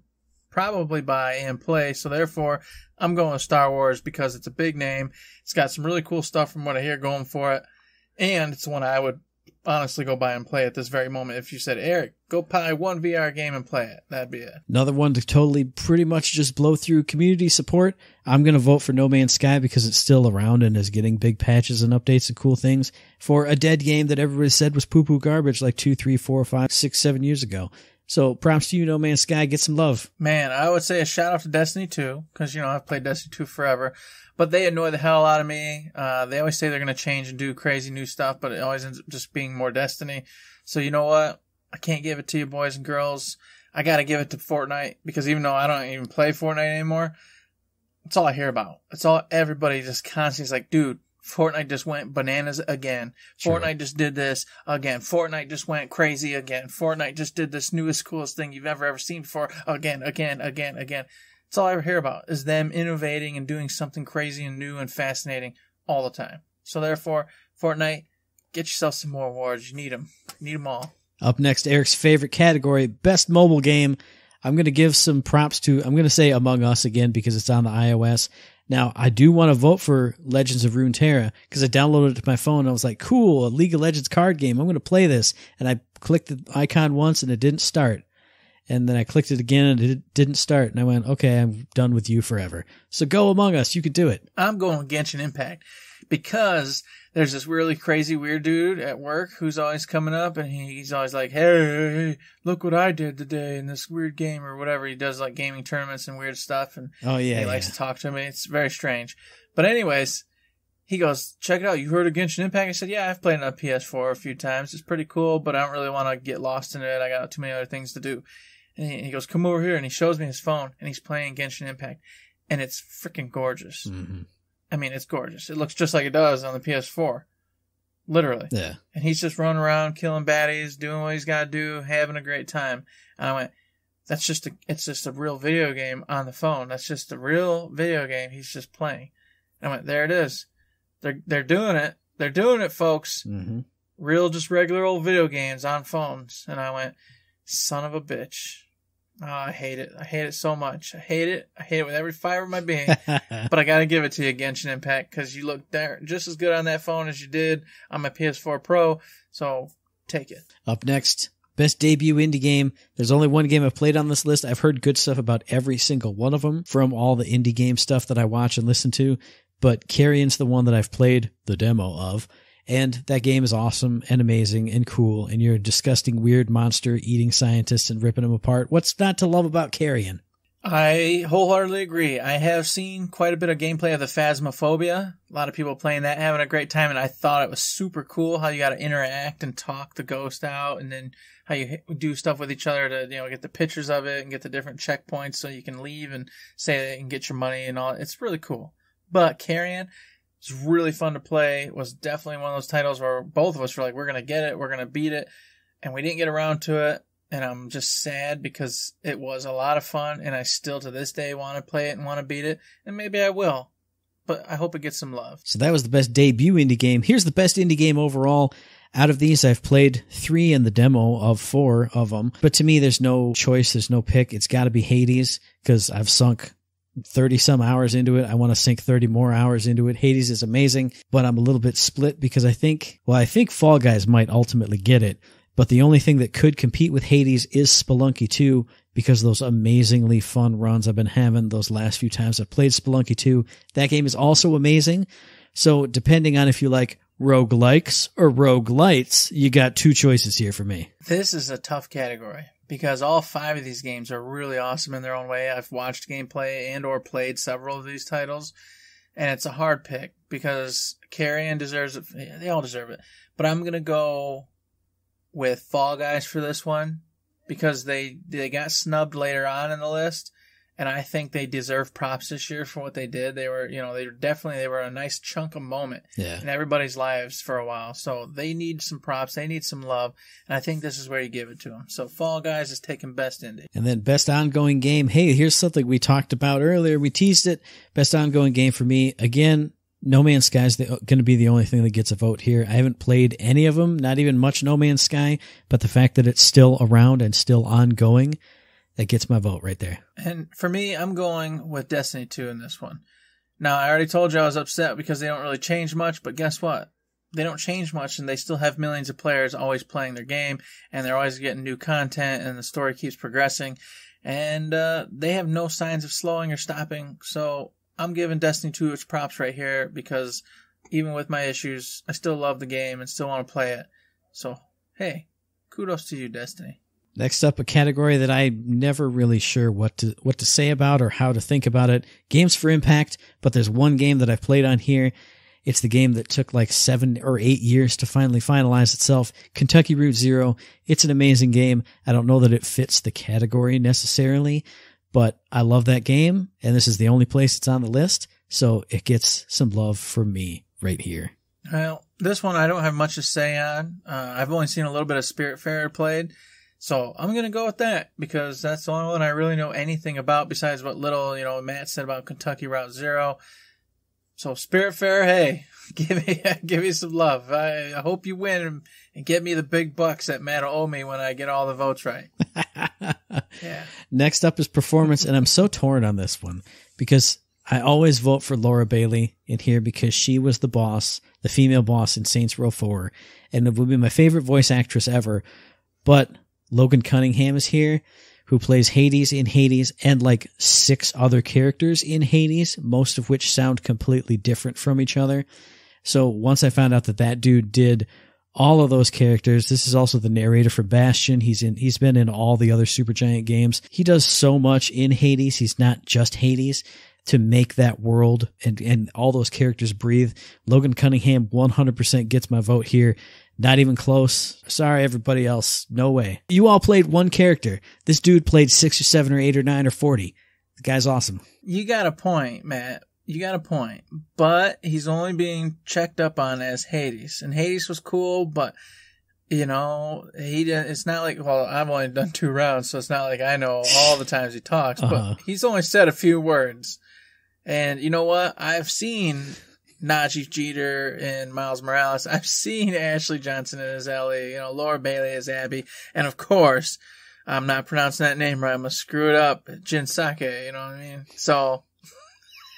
Speaker 3: probably buy and play. So therefore, I'm going Star Wars because it's a big name. It's got some really cool stuff from what I hear going for it. And it's one I would honestly go buy and play at this very moment. If you said, Eric, go buy one VR game and play it, that'd be it.
Speaker 2: Another one to totally pretty much just blow through community support. I'm going to vote for No Man's Sky because it's still around and is getting big patches and updates and cool things for a dead game that everybody said was poo poo garbage like two, three, four, five, six, seven years ago. So props to you, No Man's Sky. Get some love.
Speaker 3: Man, I would say a shout out to Destiny 2 because you know I've played Destiny 2 forever, but they annoy the hell out of me. Uh, they always say they're gonna change and do crazy new stuff, but it always ends up just being more Destiny. So you know what? I can't give it to you, boys and girls. I gotta give it to Fortnite because even though I don't even play Fortnite anymore, it's all I hear about. It's all everybody just constantly is like, dude, Fortnite just went bananas again. Sure. Fortnite just did this again. Fortnite just went crazy again. Fortnite just did this newest, coolest thing you've ever, ever seen before again, again, again, again. It's all I ever hear about is them innovating and doing something crazy and new and fascinating all the time. So therefore, Fortnite, get yourself some more awards. You need them. You need them all.
Speaker 2: Up next, Eric's favorite category, best mobile game. I'm going to give some props to, I'm going to say Among Us again because it's on the iOS. Now, I do want to vote for Legends of Runeterra because I downloaded it to my phone and I was like, cool, a League of Legends card game. I'm going to play this. And I clicked the icon once and it didn't start. And then I clicked it again and it didn't start. And I went, okay, I'm done with you forever. So go Among Us. You could do it.
Speaker 3: I'm going Genshin Impact because there's this really crazy weird dude at work who's always coming up and he's always like, hey, look what I did today in this weird game or whatever. He does like gaming tournaments and weird stuff. And
Speaker 2: oh, yeah.
Speaker 3: He
Speaker 2: yeah.
Speaker 3: likes to talk to me. It's very strange. But, anyways, he goes, check it out. You heard of Genshin Impact? I said, yeah, I've played it on PS4 a few times. It's pretty cool, but I don't really want to get lost in it. I got too many other things to do. And he, goes, come over here. And he shows me his phone and he's playing Genshin Impact. And it's freaking gorgeous. Mm-hmm. I mean, it's gorgeous. It looks just like it does on the PS4. Literally.
Speaker 2: Yeah.
Speaker 3: And he's just running around killing baddies, doing what he's got to do, having a great time. And I went, that's just a, it's just a real video game on the phone. That's just a real video game he's just playing. And I went, there it is. They're, they're doing it. They're doing it, folks.
Speaker 2: Mm-hmm.
Speaker 3: Real, just regular old video games on phones. And I went, son of a bitch. Oh, I hate it. I hate it so much. I hate it. I hate it with every fiber of my being. (laughs) but I gotta give it to you, Genshin Impact, because you look there just as good on that phone as you did on my PS4 Pro. So take it.
Speaker 2: Up next, best debut indie game. There's only one game I've played on this list. I've heard good stuff about every single one of them from all the indie game stuff that I watch and listen to. But Carrion's the one that I've played the demo of. And that game is awesome and amazing and cool. And you're a disgusting, weird monster eating scientists and ripping them apart. What's not to love about Carrion?
Speaker 3: I wholeheartedly agree. I have seen quite a bit of gameplay of the Phasmophobia. A lot of people playing that, having a great time, and I thought it was super cool how you got to interact and talk the ghost out, and then how you do stuff with each other to you know get the pictures of it and get the different checkpoints so you can leave and say and get your money and all. It's really cool. But Carrion, it's really fun to play. It was definitely one of those titles where both of us were like, we're going to get it, we're going to beat it. And we didn't get around to it. And I'm just sad because it was a lot of fun. And I still to this day want to play it and want to beat it. And maybe I will. But I hope it gets some love.
Speaker 2: So that was the best debut indie game. Here's the best indie game overall. Out of these, I've played three in the demo of four of them. But to me, there's no choice. There's no pick. It's got to be Hades because I've sunk 30 some hours into it. I want to sink 30 more hours into it. Hades is amazing, but I'm a little bit split because I think, well, I think Fall Guys might ultimately get it. But the only thing that could compete with Hades is Spelunky 2 because those amazingly fun runs I've been having those last few times I've played Spelunky 2. That game is also amazing. So depending on if you like rogue likes or roguelites, you got two choices here for me.
Speaker 3: This is a tough category because all five of these games are really awesome in their own way. I've watched gameplay and or played several of these titles, and it's a hard pick because Carrion deserves it. They all deserve it, but I'm gonna go with Fall Guys for this one because they they got snubbed later on in the list, and I think they deserve props this year for what they did. They were, you know, they were definitely they were a nice chunk of moment
Speaker 2: Yeah.
Speaker 3: in everybody's lives for a while. So they need some props, they need some love, and I think this is where you give it to them. So Fall Guys is taking best indie.
Speaker 2: And then best ongoing game. Hey, here's something we talked about earlier. We teased it. Best ongoing game for me. Again, No Man's Sky is going to be the only thing that gets a vote here. I haven't played any of them, not even much No Man's Sky, but the fact that it's still around and still ongoing, that gets my vote right there.
Speaker 3: And for me, I'm going with Destiny 2 in this one. Now, I already told you I was upset because they don't really change much, but guess what? They don't change much and they still have millions of players always playing their game and they're always getting new content and the story keeps progressing and uh, they have no signs of slowing or stopping. So I'm giving Destiny 2 its props right here because even with my issues, I still love the game and still want to play it. So, hey, kudos to you, Destiny.
Speaker 2: Next up, a category that I'm never really sure what to what to say about or how to think about it. Games for Impact, but there's one game that I've played on here. It's the game that took like seven or eight years to finally finalize itself. Kentucky Route Zero. It's an amazing game. I don't know that it fits the category necessarily, but I love that game, and this is the only place it's on the list, so it gets some love from me right here.
Speaker 3: Well, this one I don't have much to say on. Uh, I've only seen a little bit of Spirit Spiritfarer played, so I'm gonna go with that because that's the only one I really know anything about besides what little you know Matt said about Kentucky Route Zero. So Spiritfarer, hey, (laughs) give me (laughs) give me some love. I, I hope you win and, and get me the big bucks that Matt will owe me when I get all the votes right. (laughs) Yeah.
Speaker 2: Next up is performance, and I'm so torn on this one because I always vote for Laura Bailey in here because she was the boss, the female boss in Saints Row 4, and it would be my favorite voice actress ever. But Logan Cunningham is here, who plays Hades in Hades and like six other characters in Hades, most of which sound completely different from each other. So once I found out that that dude did all of those characters. This is also the narrator for Bastion. He's in, he's been in all the other Supergiant games. He does so much in Hades. He's not just Hades to make that world and, and all those characters breathe. Logan Cunningham 100% gets my vote here. Not even close. Sorry, everybody else. No way. You all played one character. This dude played six or seven or eight or nine or 40. The guy's awesome.
Speaker 3: You got a point, Matt. You got a point. But he's only being checked up on as Hades. And Hades was cool, but you know, he didn't, it's not like, well, I've only done two rounds, so it's not like I know all the times he talks,
Speaker 2: Uh-huh.
Speaker 3: but he's only said a few words. And you know what? I've seen Nadji Jeter and Miles Morales. I've seen Ashley Johnson as Ellie, you know, Laura Bailey as Abby. And of course, I'm not pronouncing that name right. I'm gonna screw it up. Jin Sake, you know what I mean? So,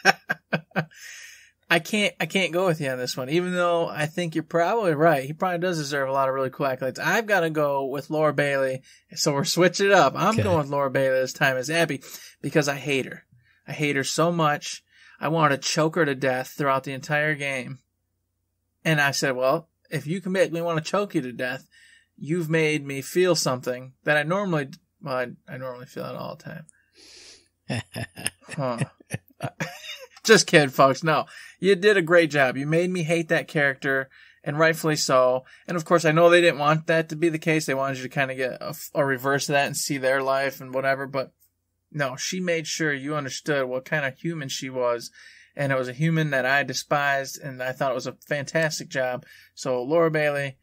Speaker 3: (laughs) I can't, I can't go with you on this one, even though I think you're probably right. He probably does deserve a lot of really cool accolades. I've got to go with Laura Bailey. So we're switching it up. I'm
Speaker 2: Okay.
Speaker 3: going with Laura Bailey this time as Abby because I hate her. I hate her so much. I wanted to choke her to death throughout the entire game. And I said, well, if you can make me want to choke you to death, you've made me feel something that I normally, well, I, I normally feel it all the time. (laughs) Huh. (laughs) Just kidding, folks. No, you did a great job. You made me hate that character, and rightfully so. And of course, I know they didn't want that to be the case. They wanted you to kind of get a, a reverse of that and see their life and whatever. But no, she made sure you understood what kind of human she was. And it was a human that I despised, and I thought it was a fantastic job. So, Laura Bailey,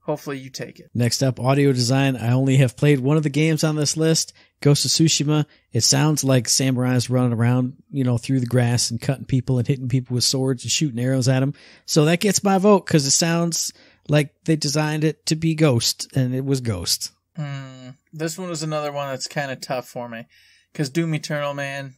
Speaker 3: hopefully you take it.
Speaker 2: Next up, audio design. I only have played one of the games on this list, Ghost of Tsushima. It sounds like samurais running around, you know, through the grass and cutting people and hitting people with swords and shooting arrows at them. So that gets my vote because it sounds like they designed it to be Ghost, and it was Ghost.
Speaker 3: Hmm. This one was another one that's kind of tough for me. Because Doom Eternal, man,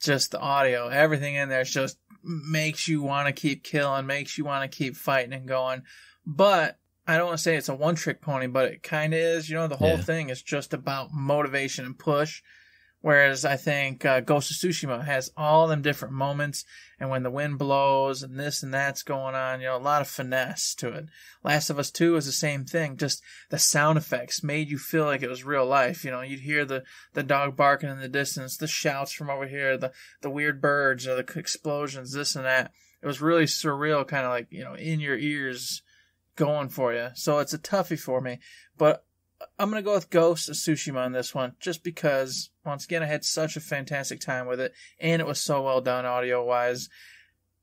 Speaker 3: just the audio, everything in there just makes you want to keep killing, makes you want to keep fighting and going. But I don't want to say it's a one trick pony, but it kind of is. You know, the whole
Speaker 2: Yeah.
Speaker 3: thing is just about motivation and push. Whereas I think uh, Ghost of Tsushima has all them different moments, and when the wind blows and this and that's going on, you know, a lot of finesse to it. Last of Us 2 is the same thing. Just the sound effects made you feel like it was real life. You know, you'd hear the, the dog barking in the distance, the shouts from over here, the, the weird birds or the explosions, this and that. It was really surreal, kind of like, you know, in your ears going for you. So it's a toughie for me. But I'm going to go with Ghost of Tsushima on this one, just because, once again, I had such a fantastic time with it, and it was so well done audio wise.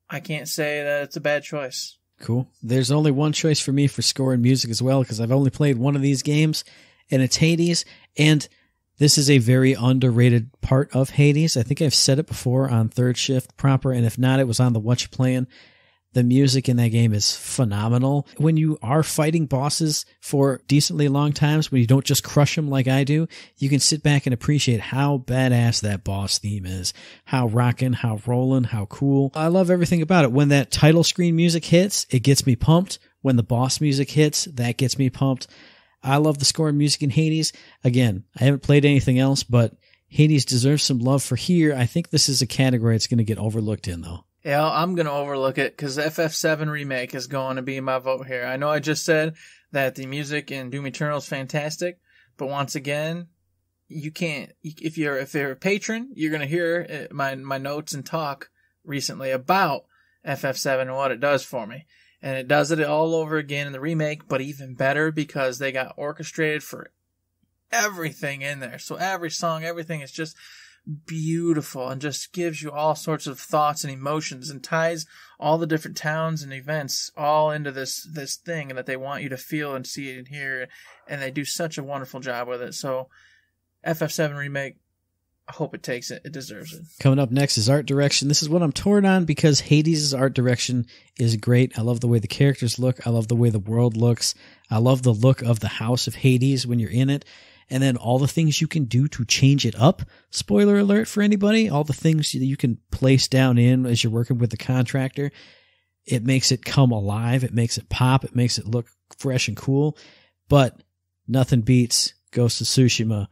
Speaker 3: I can't say that it's a bad choice.
Speaker 2: Cool. There's only one choice for me for score and music as well because I've only played one of these games, and it's Hades. And this is a very underrated part of Hades. I think I've said it before on Third Shift proper, and if not, it was on the What You Playing. The music in that game is phenomenal. When you are fighting bosses for decently long times, when you don't just crush them like I do, you can sit back and appreciate how badass that boss theme is. How rockin', how rollin', how cool. I love everything about it. When that title screen music hits, it gets me pumped. When the boss music hits, that gets me pumped. I love the score and music in Hades. Again, I haven't played anything else, but Hades deserves some love for here. I think this is a category it's going to get overlooked in though.
Speaker 3: Yeah, I'm going to overlook it because FF7 Remake is going to be my vote here. I know I just said that the music in Doom Eternal is fantastic, but once again, you can't. If you're if you're a patron, you're going to hear uh, my my notes and talk recently about FF7 and what it does for me. And it does it all over again in the remake, but even better because they got orchestrated for everything in there. So every song, everything is just beautiful and just gives you all sorts of thoughts and emotions and ties all the different towns and events all into this this thing and that they want you to feel and see and hear and they do such a wonderful job with it so ff7 remake i hope it takes it it deserves it
Speaker 2: Coming up next is art direction. This is what I'm torn on because Hades' art direction is great. I love the way the characters look. I love the way the world looks. I love the look of the house of Hades when you're in it. And then all the things you can do to change it up. Spoiler alert for anybody. All the things that you can place down in as you're working with the contractor. It makes it come alive. It makes it pop. It makes it look fresh and cool. But nothing beats Ghost of Tsushima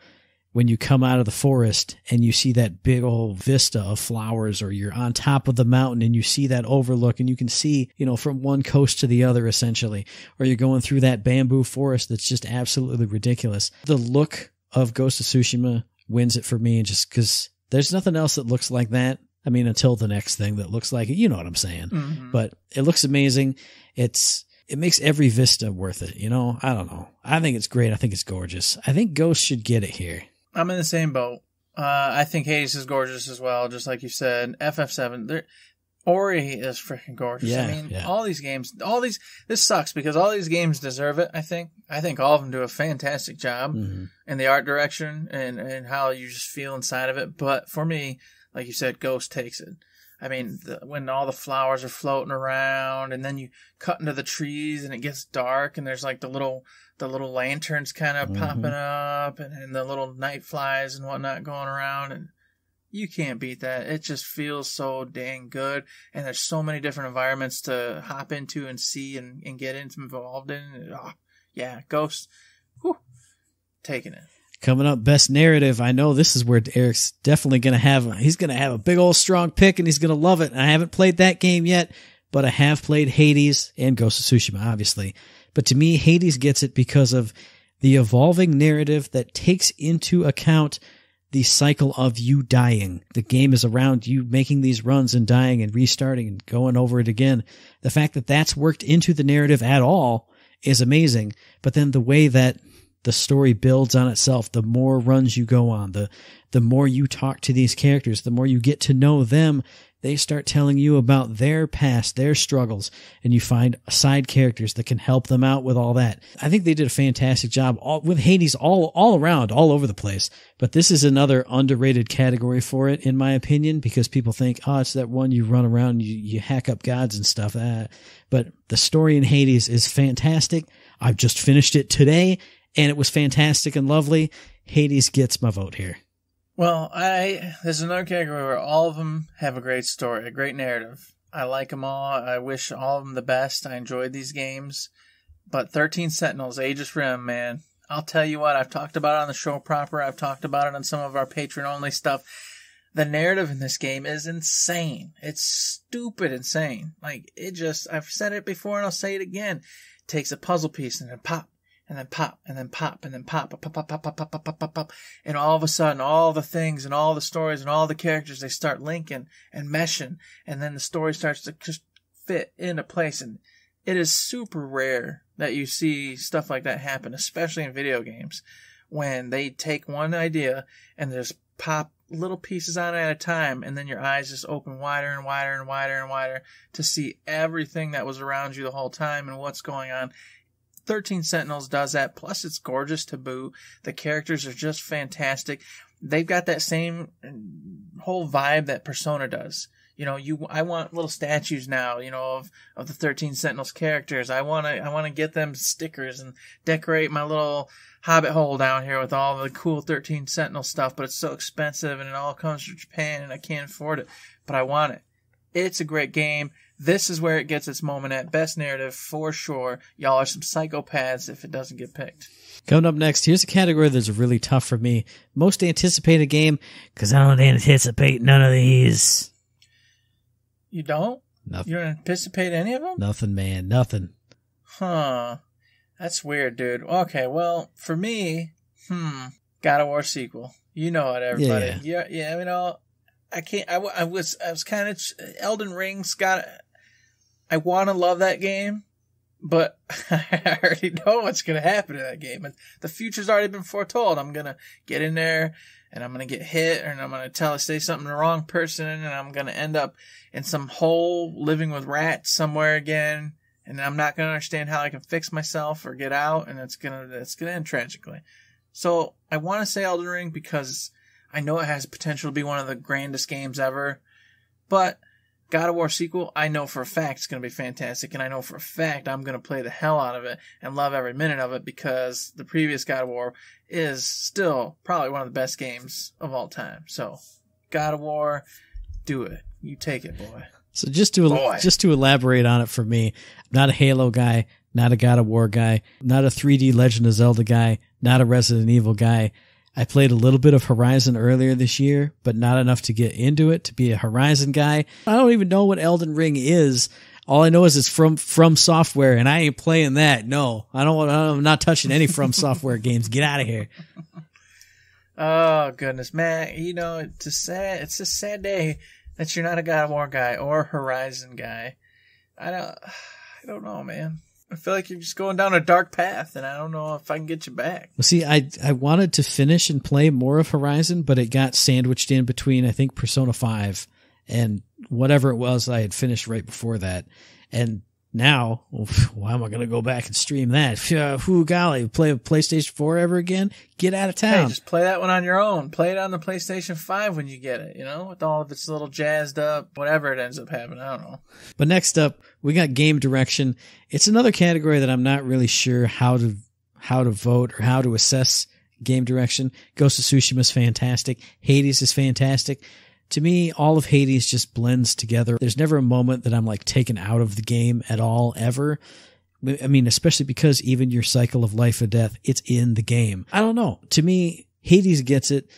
Speaker 2: when you come out of the forest and you see that big old vista of flowers or you're on top of the mountain and you see that overlook and you can see, you know, from one coast to the other essentially, or you're going through that bamboo forest that's just absolutely ridiculous. The look of Ghost of Tsushima wins it for me just cause there's nothing else that looks like that. I mean, until the next thing that looks like it, you know what I'm saying,
Speaker 3: Mhm.
Speaker 2: but it looks amazing. It's, it makes every vista worth it. You know, I don't know. I think it's great. I think it's gorgeous. I think Ghost should get it here.
Speaker 3: I'm in the same boat uh, i think hades is gorgeous as well just like you said ff7 Ori is freaking gorgeous.
Speaker 2: Yeah,
Speaker 3: I mean,
Speaker 2: yeah.
Speaker 3: all these games, all these, this sucks because all these games deserve it, I think. I think all of them do a fantastic job.
Speaker 2: Mhm.
Speaker 3: and the art direction and, and how you just feel inside of it. But for me, like you said, Ghost takes it. I mean, the, when all the flowers are floating around and then you cut into the trees and it gets dark and there's like the little, the little lanterns kind of
Speaker 2: Mhm.
Speaker 3: popping up and, and the little night flies and whatnot going around and you can't beat that. It just feels so dang good. And there's so many different environments to hop into and see and, and get involved in. Oh, yeah, Ghost, whew, taking it.
Speaker 2: Coming up, best narrative. I know this is where Eric's definitely going to have, he's going to have a big old strong pick and he's going to love it. I haven't played that game yet, but I have played Hades and Ghost of Tsushima, obviously. But to me, Hades gets it because of the evolving narrative that takes into account the cycle of you dying. The game is around you making these runs and dying and restarting and going over it again. The fact that that's worked into the narrative at all is amazing. But then the way that the story builds on itself, the more runs you go on, the the more you talk to these characters, the more you get to know them, they start telling you about their past, their struggles, and you find side characters that can help them out with all that. I think they did a fantastic job all, with Hades all, all around, all over the place. But this is another underrated category for it, in my opinion, because people think, oh, it's that one you run around, you, you hack up gods and stuff. Uh, but the story in Hades is fantastic. I've just finished it today and it was fantastic and lovely. Hades gets my vote here.
Speaker 3: Well, I there's another category where all of them have a great story, a great narrative. I like them all. I wish all of them the best. I enjoyed these games, but 13 Sentinels, Aegis Rim, man. I'll tell you what. I've talked about it on the show proper. I've talked about it on some of our patron only stuff. The narrative in this game is insane. It's stupid insane. Like it just. I've said it before and I'll say it again. It takes a puzzle piece and then pop, and then pop, and then pop, and then pop, pop, pop, pop, pop, pop, pop, pop, pop, pop, and all of a sudden, all the things and all the stories and all the characters they start linking and meshing, and then the story starts to just fit into place. And it is super rare that you see stuff like that happen, especially in video games, when they take one idea and just pop little pieces on it at a time, and then your eyes just open wider and wider and wider and wider to see everything that was around you the whole time and what's going on. 13 Sentinels does that. Plus, it's gorgeous to boot. The characters are just fantastic. They've got that same mm, whole vibe that Persona does. You know, you I want little statues now. You know, of of the 13 Sentinels characters. I want to I want to get them stickers and decorate my little hobbit hole down here with all the cool 13 Sentinel stuff. But it's so expensive and it all comes from Japan and I can't afford it. But I want it. It's a great game. This is where it gets its moment at best narrative for sure. Y'all are some psychopaths if it doesn't get picked.
Speaker 2: Coming up next, here's a category that's really tough for me. Most anticipated game, because I don't anticipate none of these.
Speaker 3: You don't?
Speaker 2: Nothing.
Speaker 3: You don't anticipate any of them?
Speaker 2: Nothing, man. Nothing.
Speaker 3: Huh. That's weird, dude. Okay, well, for me, hmm, God of War sequel. You know it, everybody. Yeah, yeah. yeah you know, I can't. I, I was. I was kind of. Elden Ring's got. I want to love that game, but (laughs) I already know what's going to happen in that game. And the future's already been foretold. I'm going to get in there and I'm going to get hit and I'm going to tell, say something to the wrong person and I'm going to end up in some hole living with rats somewhere again. And I'm not going to understand how I can fix myself or get out. And it's going to, it's going to end tragically. So I want to say Elden Ring because I know it has potential to be one of the grandest games ever. But God of War sequel, I know for a fact it's going to be fantastic, and I know for a fact I'm going to play the hell out of it and love every minute of it because the previous God of War is still probably one of the best games of all time. So, God of War, do it. You take it, boy.
Speaker 2: So just to boy. just to elaborate on it for me, I'm not a Halo guy, not a God of War guy, not a 3D Legend of Zelda guy, not a Resident Evil guy. I played a little bit of Horizon earlier this year, but not enough to get into it to be a Horizon guy. I don't even know what Elden Ring is. All I know is it's from From Software, and I ain't playing that. No, I don't want. I'm not touching any From (laughs) Software games. Get out of here.
Speaker 3: Oh goodness, man! You know it's a sad. It's a sad day that you're not a God of War guy or Horizon guy. I don't. (sighs) I don't know, man. I feel like you're just going down a dark path, and I don't know if I can get you back.
Speaker 2: Well, see, I I wanted to finish and play more of Horizon, but it got sandwiched in between I think Persona Five and whatever it was I had finished right before that, and now, (laughs) why am I going to go back and stream that? (laughs) Uh, whoo golly, play a PlayStation 4 ever again? Get out of town.
Speaker 3: Hey, just play that one on your own. Play it on the PlayStation 5 when you get it, you know, with all of its little jazzed up, whatever it ends up having. I don't know.
Speaker 2: But next up, we got game direction. It's another category that I'm not really sure how to, how to vote or how to assess game direction. Ghost of Tsushima is fantastic. Hades is fantastic to me, all of Hades just blends together. There's never a moment that I'm like taken out of the game at all, ever. I mean, especially because even your cycle of life or death, it's in the game. I don't know. To me, Hades gets it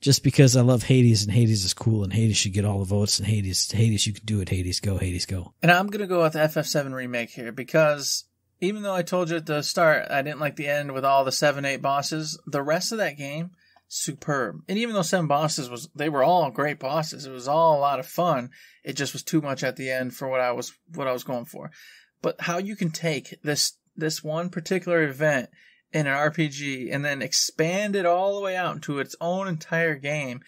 Speaker 2: just because I love Hades and Hades is cool and Hades should get all the votes and Hades, Hades, you can do it. Hades, go, Hades, go.
Speaker 3: And I'm going to go with FF7 remake here because even though I told you at the start I didn't like the end with all the 7, 8 bosses, the rest of that game superb. And even though Seven Bosses was, they were all great bosses. It was all a lot of fun. It just was too much at the end for what I was, what I was going for. But how you can take this, this one particular event in an RPG and then expand it all the way out into its own entire game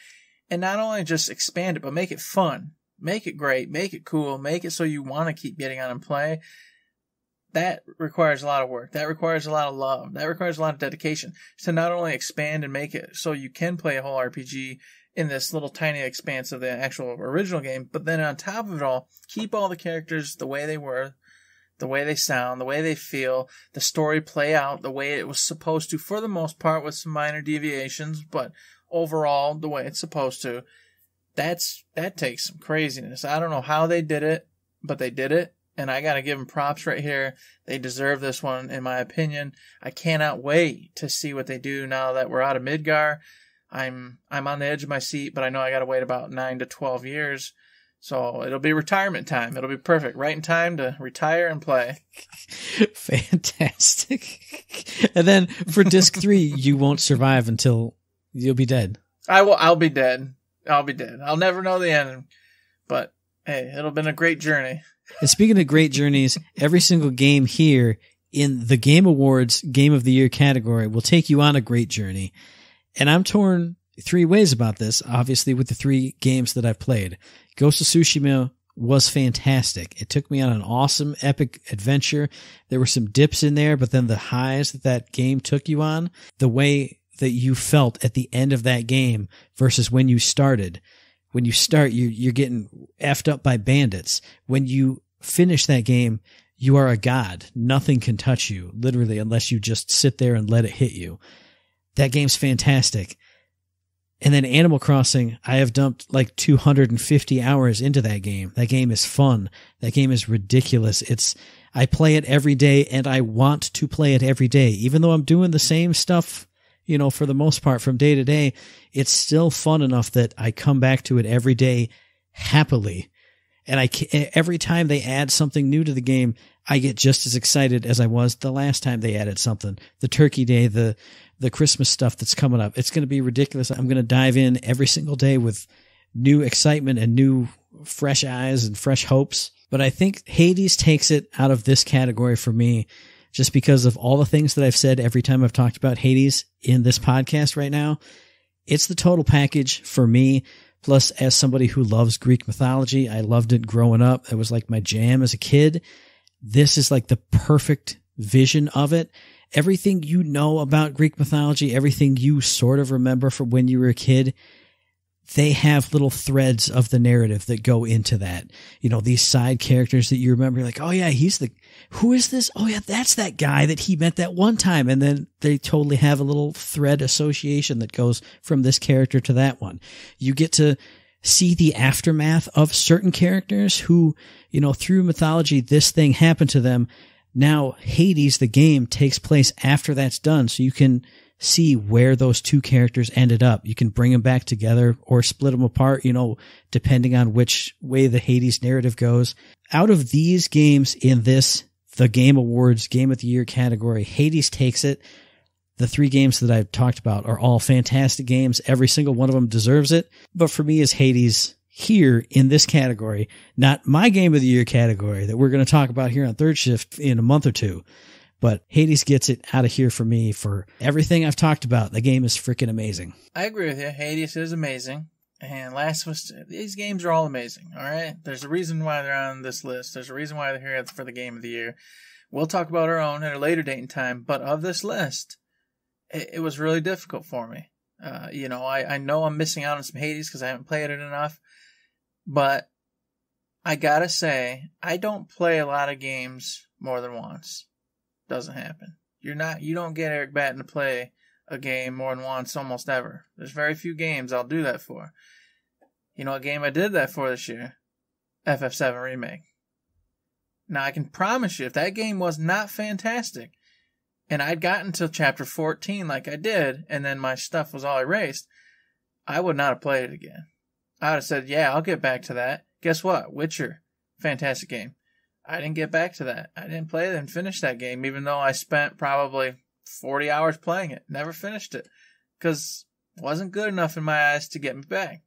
Speaker 3: and not only just expand it, but make it fun. Make it great. Make it cool. Make it so you want to keep getting on and play. That requires a lot of work. That requires a lot of love. That requires a lot of dedication to not only expand and make it so you can play a whole RPG in this little tiny expanse of the actual original game, but then on top of it all, keep all the characters the way they were, the way they sound, the way they feel, the story play out the way it was supposed to for the most part with some minor deviations, but overall the way it's supposed to. That's that takes some craziness. I don't know how they did it, but they did it and I got to give them props right here. They deserve this one, in my opinion. I cannot wait to see what they do now that we're out of Midgar. I'm I'm on the edge of my seat, but I know I got to wait about nine to twelve years, so it'll be retirement time. It'll be perfect, right in time to retire and play. (laughs)
Speaker 2: Fantastic. and then for disc (laughs) three, you won't survive until you'll be dead.
Speaker 3: I will. I'll be dead. I'll be dead. I'll never know the end, but hey, it'll been a great journey.
Speaker 2: And speaking of great journeys, every single game here in the Game Awards Game of the Year category will take you on a great journey. And I'm torn three ways about this, obviously, with the three games that I've played. Ghost of Tsushima was fantastic. It took me on an awesome, epic adventure. There were some dips in there, but then the highs that that game took you on, the way that you felt at the end of that game versus when you started when you start, you, you're getting effed up by bandits. When you finish that game, you are a god. Nothing can touch you, literally, unless you just sit there and let it hit you. That game's fantastic. And then Animal Crossing, I have dumped like 250 hours into that game. That game is fun. That game is ridiculous. It's, I play it every day and I want to play it every day. Even though I'm doing the same stuff you know, for the most part from day to day, it's still fun enough that I come back to it every day happily. And I, every time they add something new to the game, I get just as excited as I was the last time they added something. The turkey day, the, the Christmas stuff that's coming up. It's going to be ridiculous. I'm going to dive in every single day with new excitement and new fresh eyes and fresh hopes. But I think Hades takes it out of this category for me just because of all the things that I've said every time I've talked about Hades in this podcast right now. It's the total package for me. Plus, as somebody who loves Greek mythology, I loved it growing up. It was like my jam as a kid. This is like the perfect vision of it. Everything you know about Greek mythology, everything you sort of remember from when you were a kid, they have little threads of the narrative that go into that. You know, these side characters that you remember, like, oh yeah, he's the, who is this? Oh yeah, that's that guy that he met that one time. And then they totally have a little thread association that goes from this character to that one. You get to see the aftermath of certain characters who, you know, through mythology, this thing happened to them. Now Hades, the game takes place after that's done. So you can, see where those two characters ended up. You can bring them back together or split them apart, you know, depending on which way the Hades narrative goes. Out of these games in this, the Game Awards Game of the Year category, Hades takes it. The three games that I've talked about are all fantastic games. Every single one of them deserves it. But for me, is Hades here in this category, not my game of the year category that we're going to talk about here on third shift in a month or two. But Hades gets it out of here for me for everything I've talked about. The game is freaking amazing.
Speaker 3: I agree with you. Hades is amazing. And Last of Us, these games are all amazing. All right. There's a reason why they're on this list. There's a reason why they're here for the game of the year. We'll talk about our own at a later date and time. But of this list, it, it was really difficult for me. Uh, you know, I, I know I'm missing out on some Hades because I haven't played it enough. But I gotta say, I don't play a lot of games more than once. Doesn't happen. You're not. You don't get Eric Batten to play a game more than once almost ever. There's very few games I'll do that for. You know what game I did that for this year? FF7 Remake. Now I can promise you, if that game was not fantastic, and I'd gotten to chapter 14 like I did, and then my stuff was all erased, I would not have played it again. I would have said, yeah, I'll get back to that. Guess what? Witcher. Fantastic game. I didn't get back to that. I didn't play it and finish that game, even though I spent probably 40 hours playing it. Never finished it because wasn't good enough in my eyes to get me back.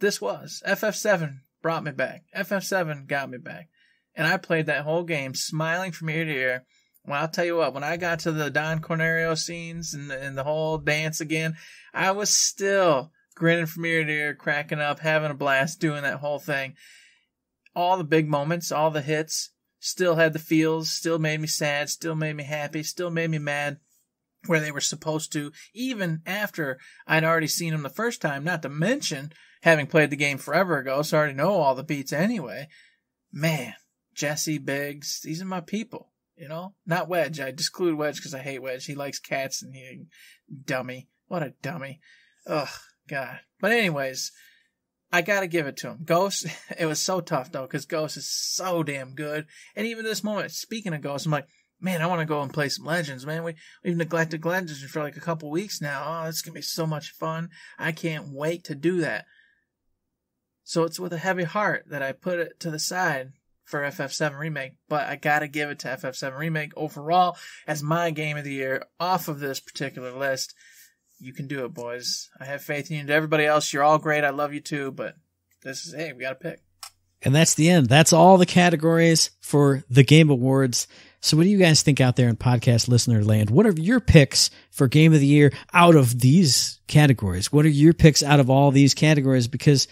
Speaker 3: This was. FF7 brought me back. FF7 got me back. And I played that whole game smiling from ear to ear. Well, I'll tell you what, when I got to the Don Corneo scenes and the, and the whole dance again, I was still grinning from ear to ear, cracking up, having a blast, doing that whole thing. All the big moments, all the hits, still had the feels, still made me sad, still made me happy, still made me mad where they were supposed to, even after I'd already seen them the first time, not to mention having played the game forever ago, so I already know all the beats anyway. Man, Jessie Biggs, these are my people, you know? Not Wedge. I disclude Wedge because I hate Wedge. He likes cats and he, dummy. What a dummy. Ugh, God. But anyways, I gotta give it to him. Ghost, (laughs) it was so tough though, because Ghost is so damn good. And even this moment, speaking of Ghost, I'm like, man, I want to go and play some Legends, man. We, we've neglected Legends for like a couple weeks now. Oh, it's gonna be so much fun. I can't wait to do that. So it's with a heavy heart that I put it to the side for FF7 Remake, but I gotta give it to FF7 Remake overall as my game of the year off of this particular list. You can do it, boys. I have faith in you. To everybody else, you're all great. I love you too, but this is, hey, we gotta pick.
Speaker 2: And that's the end. That's all the categories for the Game Awards. So what do you guys think out there in podcast listener land? What are your picks for game of the year out of these categories? What are your picks out of all these categories? Because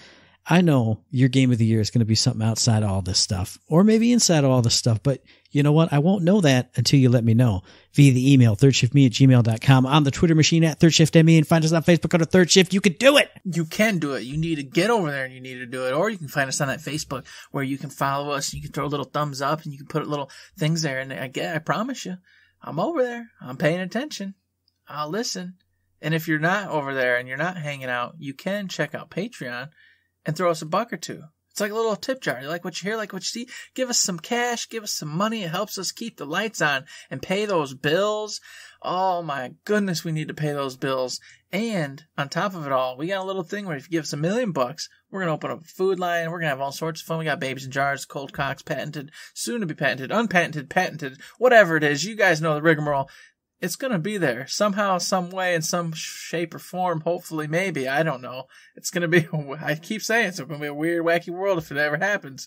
Speaker 2: I know your game of the year is going to be something outside all this stuff or maybe inside of all this stuff, but you know what? I won't know that until you let me know via the email, thirdshiftme at gmail.com, on the Twitter machine at thirdshiftme and find us on Facebook under third shift. You can do it.
Speaker 3: You can do it. You need to get over there and you need to do it. Or you can find us on that Facebook where you can follow us and you can throw a little thumbs up and you can put little things there. And I get, I promise you, I'm over there. I'm paying attention. I'll listen. And if you're not over there and you're not hanging out, you can check out Patreon and throw us a buck or two. It's like a little tip jar. You like what you hear, like what you see? Give us some cash, give us some money. It helps us keep the lights on and pay those bills. Oh my goodness, we need to pay those bills. And on top of it all, we got a little thing where if you give us a million bucks, we're going to open up a food line. We're going to have all sorts of fun. We got babies in jars, cold cocks, patented, soon to be patented, unpatented, patented, whatever it is. You guys know the rigmarole it's going to be there somehow, some way, in some shape or form. Hopefully, maybe. I don't know. It's going to be, (laughs) I keep saying it's going to be a weird, wacky world if it ever happens.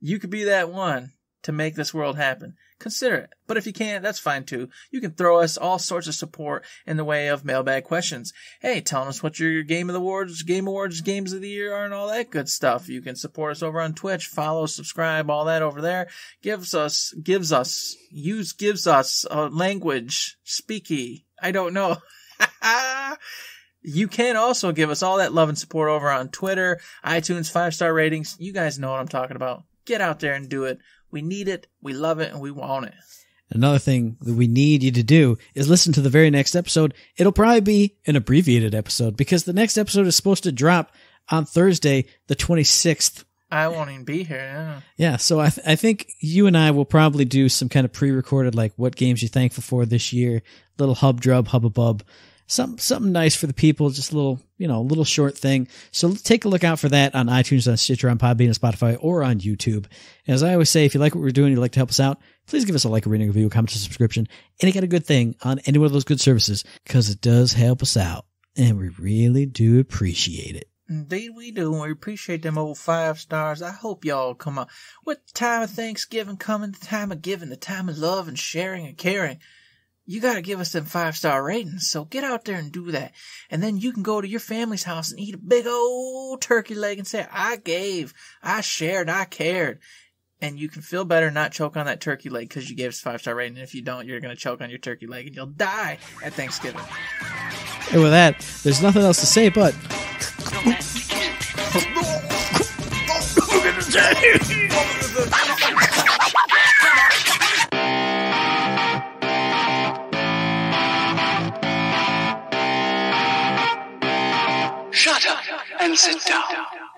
Speaker 3: You could be that one to make this world happen. Consider it. But if you can't, that's fine too. You can throw us all sorts of support in the way of mailbag questions. Hey, telling us what your game of the awards, game awards, games of the year are and all that good stuff. You can support us over on Twitch, follow, subscribe, all that over there. Gives us, gives us, use, gives us a language, speaky. I don't know. (laughs) You can also give us all that love and support over on Twitter, iTunes, five star ratings. You guys know what I'm talking about. Get out there and do it. We need it, we love it, and we want it.
Speaker 2: Another thing that we need you to do is listen to the very next episode. It'll probably be an abbreviated episode because the next episode is supposed to drop on Thursday, the 26th.
Speaker 3: I won't even be here. Yeah.
Speaker 2: Yeah, so I, th- I think you and I will probably do some kind of pre-recorded, like what games you're thankful for this year, little hub drub, hubba bub, something something nice for the people, just a little, you know, a little short thing. So take a look out for that on iTunes, on Stitcher, on Podbean, on Spotify, or on YouTube. And as I always say, if you like what we're doing, you'd like to help us out, please give us a like, a rating, a review, a comment, a subscription, and get a good thing on any one of those good services because it does help us out, and we really do appreciate it.
Speaker 3: Indeed, we do. And we appreciate them old five stars. I hope y'all come out. With the time of Thanksgiving coming, the time of giving, the time of love and sharing and caring you got to give us them five star ratings. So get out there and do that. And then you can go to your family's house and eat a big old turkey leg and say, I gave, I shared, I cared. And you can feel better not choke on that turkey leg because you gave us five star rating. And if you don't, you're going to choke on your turkey leg and you'll die at Thanksgiving.
Speaker 2: And with that, there's nothing else to say but. (laughs) (laughs) (laughs)
Speaker 1: and sit down.